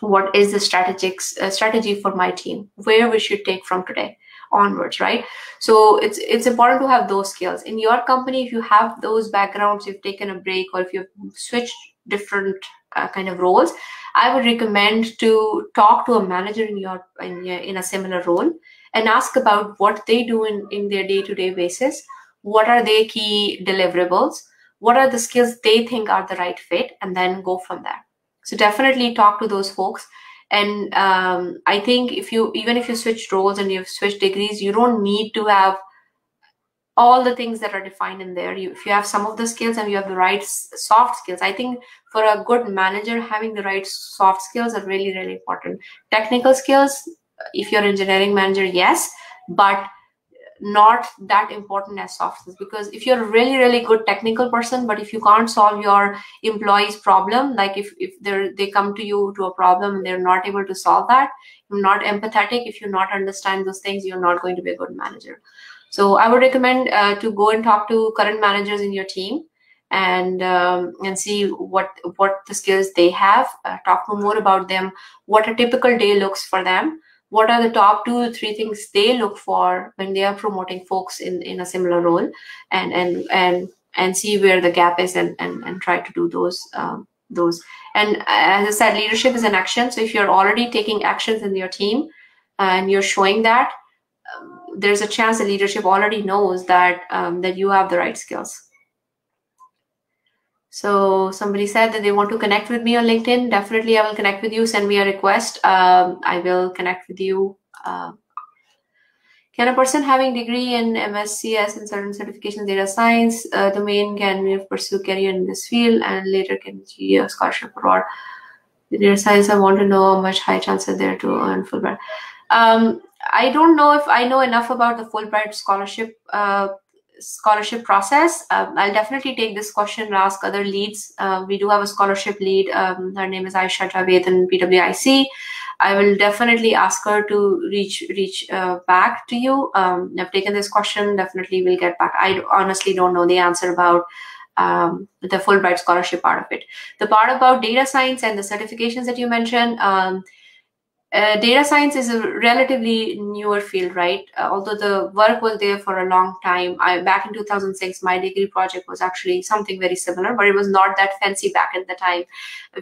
what is the strategic uh, strategy for my team, where we should take from today onwards right? So it's it's important to have those skills. In your company if you have those backgrounds you've taken a break or if you've switched different uh, kind of roles i would recommend to talk to a manager in your in, in a similar role and ask about what they do in in their day-to-day basis. What are their key deliverables what are the skills they think are the right fit and then go from there. So definitely talk to those folks. And um, i think if you even if you switch roles and you've switched degrees you don't need to have all the things that are defined in there. You, if you have some of the skills and you have the right soft skills i think for a good manager having the right soft skills are really really important. Technical skills if you're engineering manager yes but not that important as soft skills. Because if you're a really really good technical person but if you can't solve your employees problem like if if they they come to you to a problem and they're not able to solve that you're not empathetic. If you not understand those things you're not going to be a good manager. So i would recommend uh, to go and talk to current managers in your team and um, and see what what the skills they have. Uh, talk more about them what a typical day looks for them what are the top two or three things they look for when they are promoting folks in, in a similar role and and and and see where the gap is and and, and try to do those um, those. And as i said leadership is an action. So if you're already taking actions in your team and you're showing that um, there's a chance the leadership already knows that um, that you have the right skills so somebody said that they want to connect with me on LinkedIn. Definitely, I will connect with you. Send me a request. Um, I will connect with you. Uh, can a person having degree in MSCS and certain certification data science uh, domain can pursue career in this field and later can achieve a scholarship or data science? I want to know how much high chances there to earn Fulbright. Um, I don't know if I know enough about the Fulbright scholarship uh, scholarship process. Um, I'll definitely take this question and ask other leads. Uh, we do have a scholarship lead. Um, her name is Aisha Javed in PWIC. I will definitely ask her to reach reach uh, back to you. Um, I've taken this question. Definitely will get back. I honestly don't know the answer about um, the Fulbright scholarship part of it. The part about data science and the certifications that you mentioned, um, uh, data science is a relatively newer field, right? Uh, although the work was there for a long time. I back in 2006, my degree project was actually something very similar, but it was not that fancy back at the time.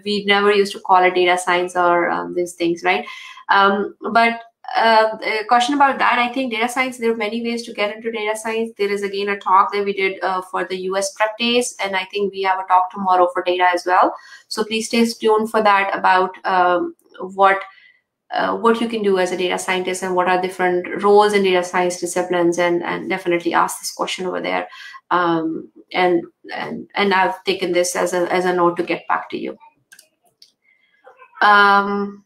We never used to call it data science or um, these things, right? Um, but uh, a question about that, I think data science, there are many ways to get into data science. There is again a talk that we did uh, for the US prep days, and I think we have a talk tomorrow for data as well. So please stay tuned for that about um, what uh, what you can do as a data scientist and what are different roles in data science disciplines and and definitely ask this question over there um, and and and I've taken this as a as a note to get back to you. Um,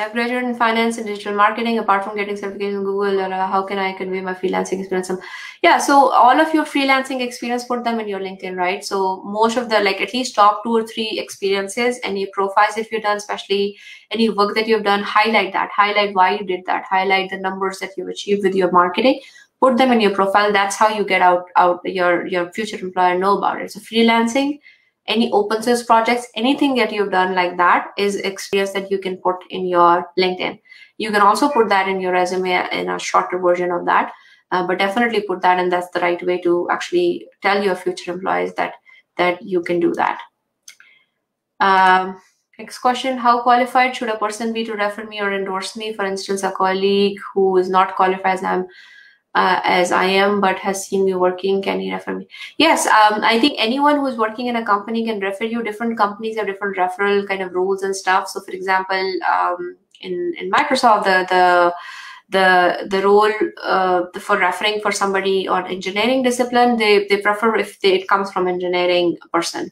I've graduated in finance and digital marketing. Apart from getting certification in Google, uh, how can I convey my freelancing experience? Um, yeah, so all of your freelancing experience, put them in your LinkedIn, right? So most of the like at least top two or three experiences, any profiles if you've done, especially any work that you've done, highlight that, highlight why you did that, highlight the numbers that you've achieved with your marketing. Put them in your profile. That's how you get out out your your future employer know about it. So freelancing any open source projects, anything that you've done like that is experience that you can put in your LinkedIn. You can also put that in your resume in a shorter version of that, uh, but definitely put that, and that's the right way to actually tell your future employees that that you can do that. Um, next question: How qualified should a person be to refer me or endorse me? For instance, a colleague who is not qualified as I'm uh, as I am, but has seen me working. Can you refer me? Yes, um, I think anyone who's working in a company can refer you. Different companies have different referral kind of rules and stuff. So, for example, um, in in Microsoft, the the the the role uh, for referring for somebody on engineering discipline they, they prefer if they, it comes from engineering person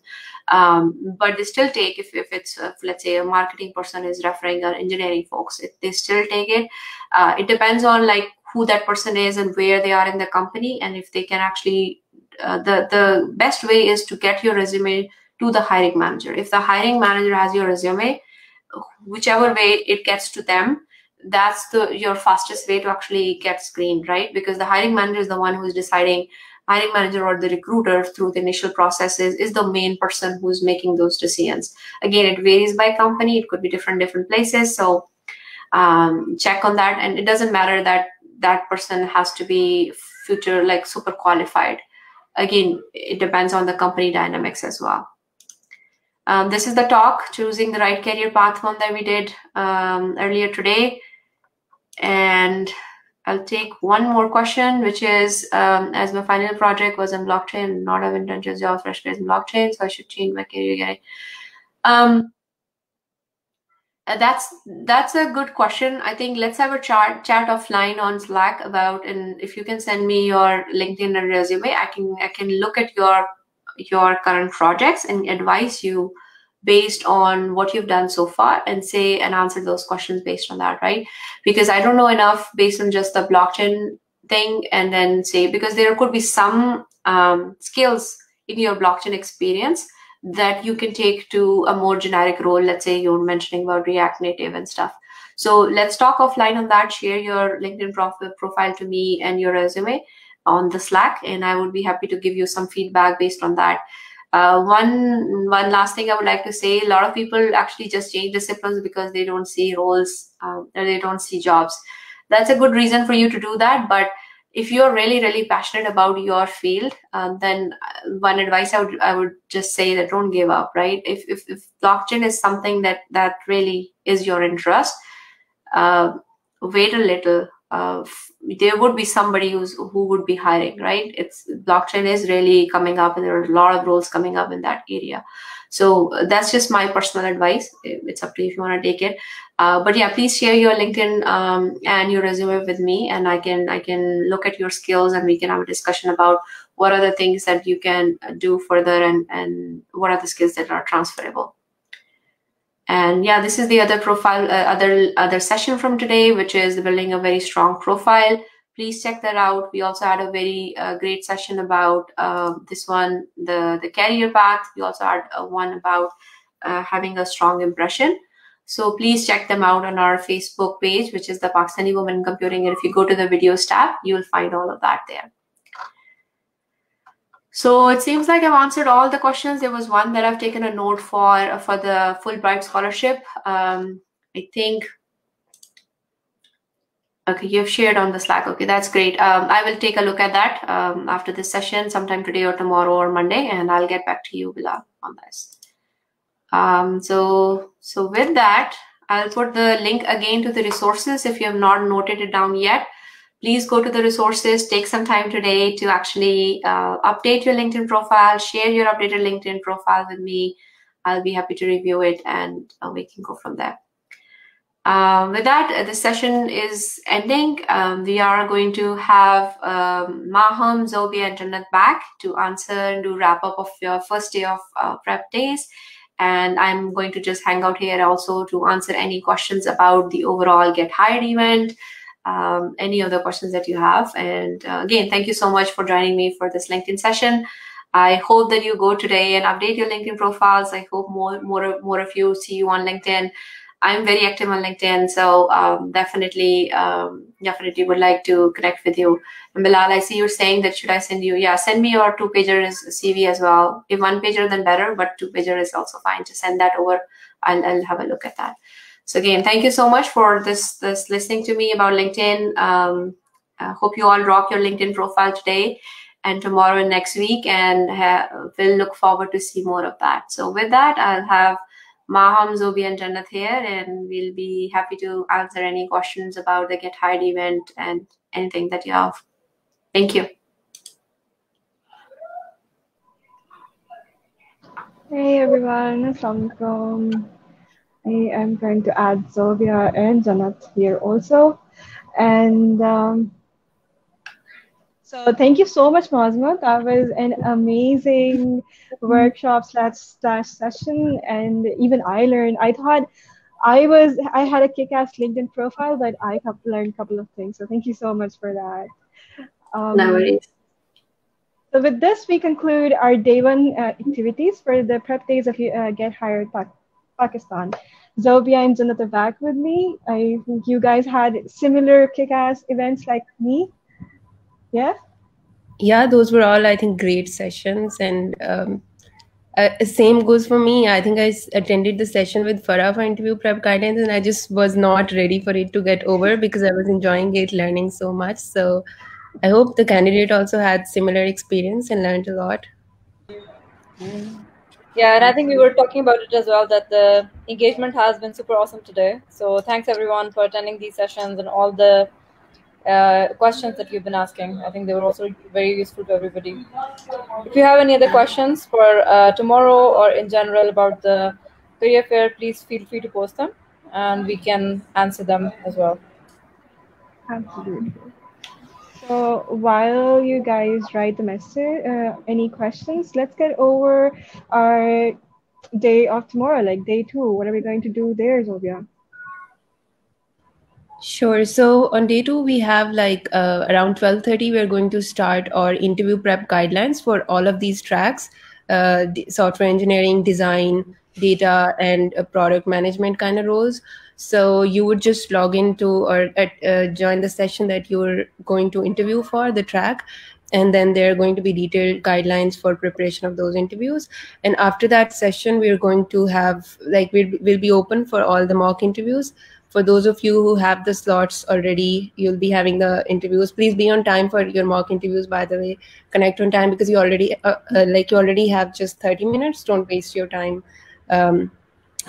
um, but they still take if, if it's uh, let's say a marketing person is referring on engineering folks it, they still take it uh, it depends on like who that person is and where they are in the company and if they can actually uh, the the best way is to get your resume to the hiring manager. If the hiring manager has your resume whichever way it gets to them that's the your fastest way to actually get screened right? Because the hiring manager is the one who's deciding hiring manager or the recruiter through the initial processes is the main person who's making those decisions. Again it varies by company. It could be different different places. So um, check on that. And it doesn't matter that that person has to be future like super qualified. Again it depends on the company dynamics as well. Um, this is the talk choosing the right career path one that we did um, earlier today. And I'll take one more question, which is um, as my final project was in blockchain, not have intentions job fresh in blockchain, so I should change my career again. Uh, that's that's a good question. I think let's have a chat chat offline on Slack about and if you can send me your LinkedIn and resume, I can I can look at your your current projects and advise you based on what you've done so far and say and answer those questions based on that, right? Because I don't know enough based on just the blockchain thing and then say, because there could be some um, skills in your blockchain experience that you can take to a more generic role. Let's say you're mentioning about React Native and stuff. So let's talk offline on that. Share your LinkedIn profile, profile to me and your resume on the Slack, and I would be happy to give you some feedback based on that. Uh, one one last thing I would like to say: a lot of people actually just change disciplines because they don't see roles um, or they don't see jobs. That's a good reason for you to do that. But if you're really really passionate about your field, um, then uh, one advice I would I would just say that don't give up. Right? If if, if blockchain is something that that really is your interest, uh, wait a little uh, there would be somebody who's who would be hiring right it's blockchain is really coming up and there are a lot of roles coming up in that area so uh, that's just my personal advice. It's up to you if you want to take it. Uh, but yeah please share your linkedin um, and your resume with me and i can i can look at your skills and we can have a discussion about what are the things that you can do further and and what are the skills that are transferable. And yeah, this is the other profile, uh, other other session from today, which is building a very strong profile. Please check that out. We also had a very uh, great session about uh, this one, the the career path. We also had uh, one about uh, having a strong impression. So please check them out on our Facebook page, which is the Pakistani Women Computing. And if you go to the videos tab, you will find all of that there. So it seems like I've answered all the questions. There was one that I've taken a note for for the Fulbright scholarship. Um, I think. Okay, you've shared on the Slack. Okay, that's great. Um, I will take a look at that um, after this session, sometime today or tomorrow or Monday, and I'll get back to you, Bilal, on this. Um, so, so with that, I'll put the link again to the resources if you have not noted it down yet please go to the resources, take some time today to actually uh, update your LinkedIn profile, share your updated LinkedIn profile with me. I'll be happy to review it and uh, we can go from there. Um, with that, uh, the session is ending. Um, we are going to have um, Maham, Zobia, and Jannat back to answer and do wrap up of your first day of uh, prep days. And I'm going to just hang out here also to answer any questions about the overall Get Hired event, um, any other questions that you have. And uh, again, thank you so much for joining me for this LinkedIn session. I hope that you go today and update your LinkedIn profiles. I hope more, more, more of you see you on LinkedIn. I'm very active on LinkedIn, so um, definitely, um, definitely would like to connect with you. And Bilal, I see you're saying that should I send you? Yeah, send me your two pager CV as well. If one pager, then better, but two pager is also fine. To send that over, I'll, I'll have a look at that. So again, thank you so much for this, this listening to me about LinkedIn. Um, I hope you all rock your LinkedIn profile today and tomorrow and next week, and we'll look forward to see more of that. So with that, I'll have Maham, Zobi, and Jannat here, and we'll be happy to answer any questions about the Get Hired event and anything that you have. Thank you. Hey everyone, Assalamualaikum. I am going to add Zobia and Jannat here also. And um, so thank you so much, Muazma. That was an amazing workshop slash, slash session. And even I learned, I thought I was, I had a kick-ass LinkedIn profile, but I learned a couple of things. So thank you so much for that. Um, no worries. So with this, we conclude our day one uh, activities for the prep days of uh, Get Hired pa Pakistan. Zobia and Jannat are back with me. I think you guys had similar kick-ass events like me. Yeah? Yeah, those were all, I think, great sessions. And um, uh, same goes for me. I think I attended the session with Farah for interview prep guidance, and I just was not ready for it to get over because I was enjoying it, learning so much. So I hope the candidate also had similar experience and learned a lot. Yeah, and I think we were talking about it as well that the engagement has been super awesome today. So thanks everyone for attending these sessions and all the uh, questions that you've been asking. I think they were also very useful to everybody. If you have any other questions for uh, tomorrow or in general about the career fair, please feel free to post them and we can answer them as well. Absolutely. So while you guys write the message, uh, any questions, let's get over our day of tomorrow, like day two. What are we going to do there, Zobia? Sure. So on day two, we have like uh, around 12.30, we're going to start our interview prep guidelines for all of these tracks, uh, software engineering, design, data, and uh, product management kind of roles. So you would just log into or uh, join the session that you're going to interview for the track. And then there are going to be detailed guidelines for preparation of those interviews. And after that session, we're going to have like we'll, we'll be open for all the mock interviews. For those of you who have the slots already, you'll be having the interviews. Please be on time for your mock interviews. By the way, connect on time because you already uh, uh, like you already have just 30 minutes. Don't waste your time. Um,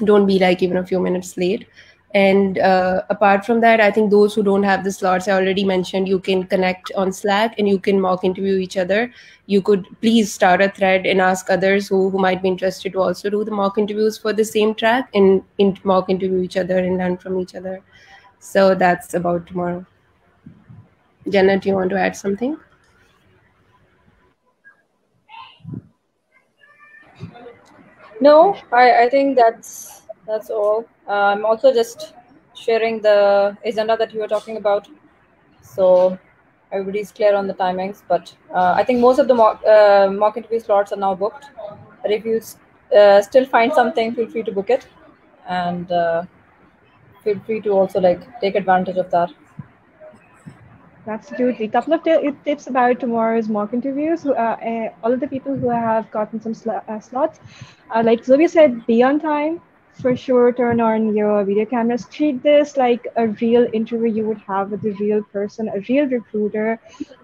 don't be like even a few minutes late and uh, apart from that i think those who don't have the slots i already mentioned you can connect on slack and you can mock interview each other. You could please start a thread and ask others who, who might be interested to also do the mock interviews for the same track and in, mock interview each other and learn from each other. So that's about tomorrow. Jenna do you want to add something? No i, I think that's that's all I'm also just sharing the agenda that you were talking about. So everybody's clear on the timings, but uh, I think most of the mock, uh, mock interview slots are now booked. But if you uh, still find something, feel free to book it, and uh, feel free to also like take advantage of that. Absolutely. A couple of tips about tomorrow's mock interviews. Uh, all of the people who have gotten some sl slots, like Zoe said, be on time for sure turn on your video cameras. Treat this like a real interview you would have with a real person a real recruiter.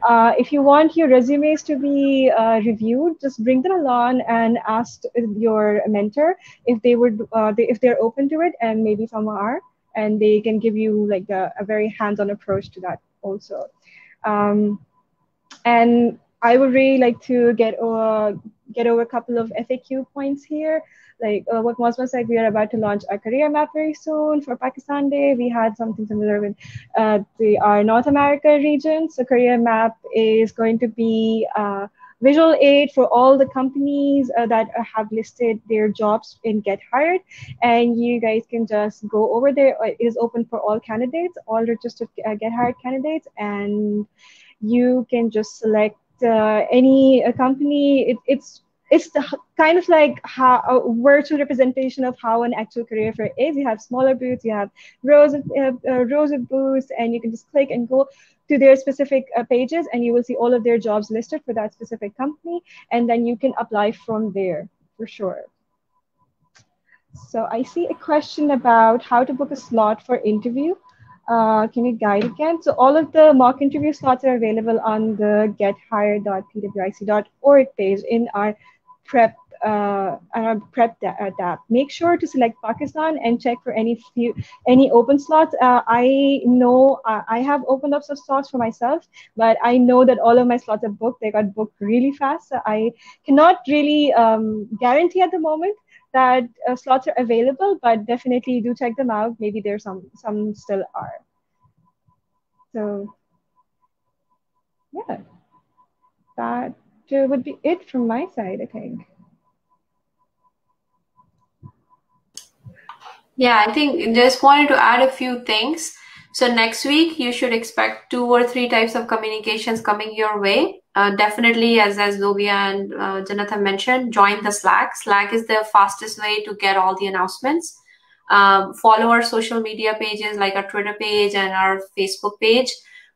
Uh, if you want your resumes to be uh, reviewed just bring them along and ask your mentor if they would uh, they, if they're open to it and maybe some are and they can give you like a, a very hands-on approach to that also. Um, and i would really like to get over get over a couple of faq points here like uh, what Muazma said, we are about to launch a career map very soon for Pakistan Day. We had something similar with uh, the our North America region. So career map is going to be uh, visual aid for all the companies uh, that have listed their jobs in Get Hired, and you guys can just go over there. Uh, it is open for all candidates, all registered uh, Get Hired candidates, and you can just select any company. It, it's it's the kind of like how a virtual representation of how an actual career fair is. You have smaller booths, you have rows of uh, uh, rows of booths, and you can just click and go to their specific uh, pages, and you will see all of their jobs listed for that specific company, and then you can apply from there for sure. So I see a question about how to book a slot for interview. Uh, can you guide again? So all of the mock interview slots are available on the gethired.pwic.org page in our prep uh, uh, prep uh, tab. Make sure to select Pakistan and check for any few any open slots. Uh, I know uh, I have opened up some slots for myself, but I know that all of my slots are booked. They got booked really fast. So I cannot really um, guarantee at the moment that uh, slots are available, but definitely do check them out. Maybe there's some some still are. So yeah, that uh, would be it from my side, I think. Yeah, I think just wanted to add a few things. So next week you should expect two or three types of communications coming your way. Uh, definitely, as as Zobia and uh, Jonathan mentioned, join the Slack. Slack is the fastest way to get all the announcements. Um, follow our social media pages like our Twitter page and our Facebook page.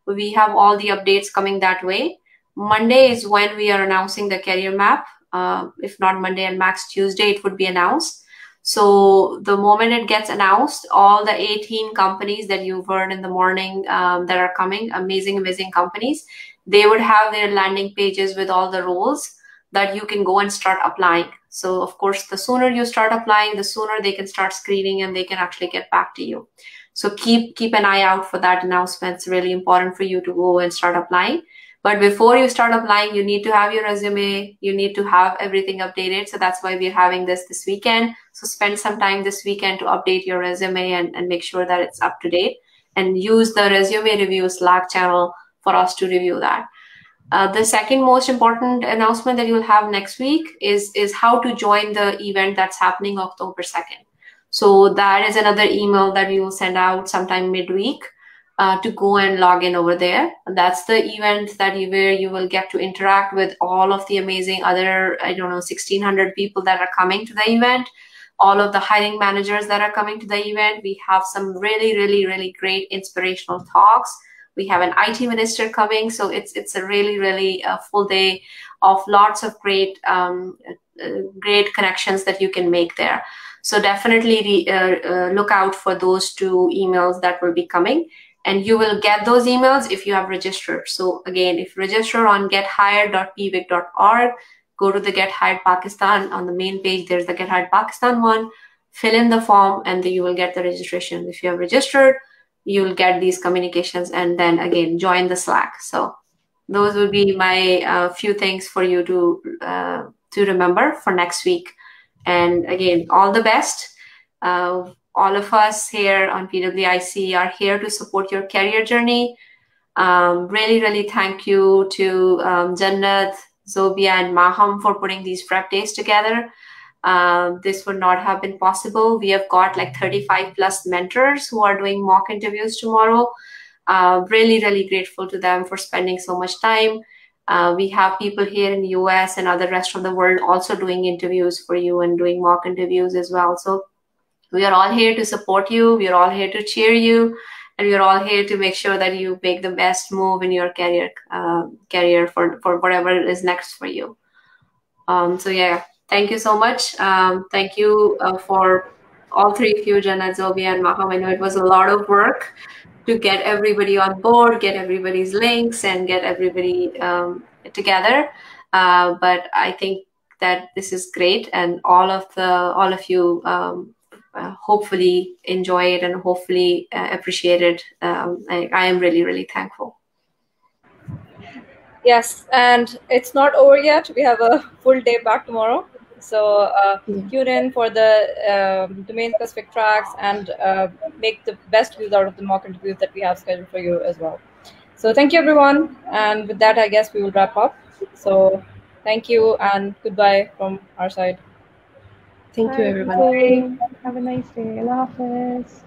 We have all the updates coming that way. Monday is when we are announcing the career map. Uh, if not Monday and max Tuesday, it would be announced. So the moment it gets announced, all the 18 companies that you've heard in the morning um, that are coming, amazing, amazing companies, they would have their landing pages with all the roles that you can go and start applying. So of course, the sooner you start applying, the sooner they can start screening and they can actually get back to you. So keep keep an eye out for that announcement. It's really important for you to go and start applying. But before you start applying, you need to have your resume. You need to have everything updated. So that's why we're having this this weekend. So spend some time this weekend to update your resume and, and make sure that it's up to date and use the resume review Slack channel for us to review that. Uh, the second most important announcement that you'll have next week is, is how to join the event that's happening October 2nd. So that is another email that we will send out sometime midweek uh, to go and log in over there. That's the event that you where you will get to interact with all of the amazing other I don't know 1600 people that are coming to the event. All of the hiring managers that are coming to the event. We have some really really really great inspirational talks. We have an IT minister coming, so it's it's a really really uh, full day of lots of great um, uh, great connections that you can make there. So definitely uh, uh, look out for those two emails that will be coming and you will get those emails if you have registered. So again, if register on gethired.pwic.org, go to the Get Hired Pakistan on the main page. There's the Get Hired Pakistan one. Fill in the form, and then you will get the registration. If you have registered, you'll get these communications, and then again join the Slack. So those would be my uh, few things for you to uh, to remember for next week. And again, all the best. Uh, all of us here on PWIC are here to support your career journey. Um, really, really thank you to um, Jannat, Zobia, and Maham for putting these prep days together. Uh, this would not have been possible. We have got like 35 plus mentors who are doing mock interviews tomorrow. Uh, really, really grateful to them for spending so much time. Uh, we have people here in the US and other rest of the world also doing interviews for you and doing mock interviews as well. So we are all here to support you. We are all here to cheer you. And we are all here to make sure that you make the best move in your career, uh, career for, for whatever is next for you. Um, so yeah, thank you so much. Um, thank you uh, for all three of you, Jana, Zobia, and Maham. I know it was a lot of work to get everybody on board, get everybody's links, and get everybody um, together. Uh, but I think that this is great, and all of the all of you um, uh, hopefully enjoy it and hopefully uh, appreciate it. Um, I, I, am really, really thankful. Yes, and it's not over yet. We have a full day back tomorrow. So uh, yeah. tune in for the um, domain specific tracks and uh, make the best use out of the mock interviews that we have scheduled for you as well. So thank you, everyone. And with that, I guess we will wrap up. So thank you and goodbye from our side. Thank you, everyone. Have a nice day. Allah Hafiz.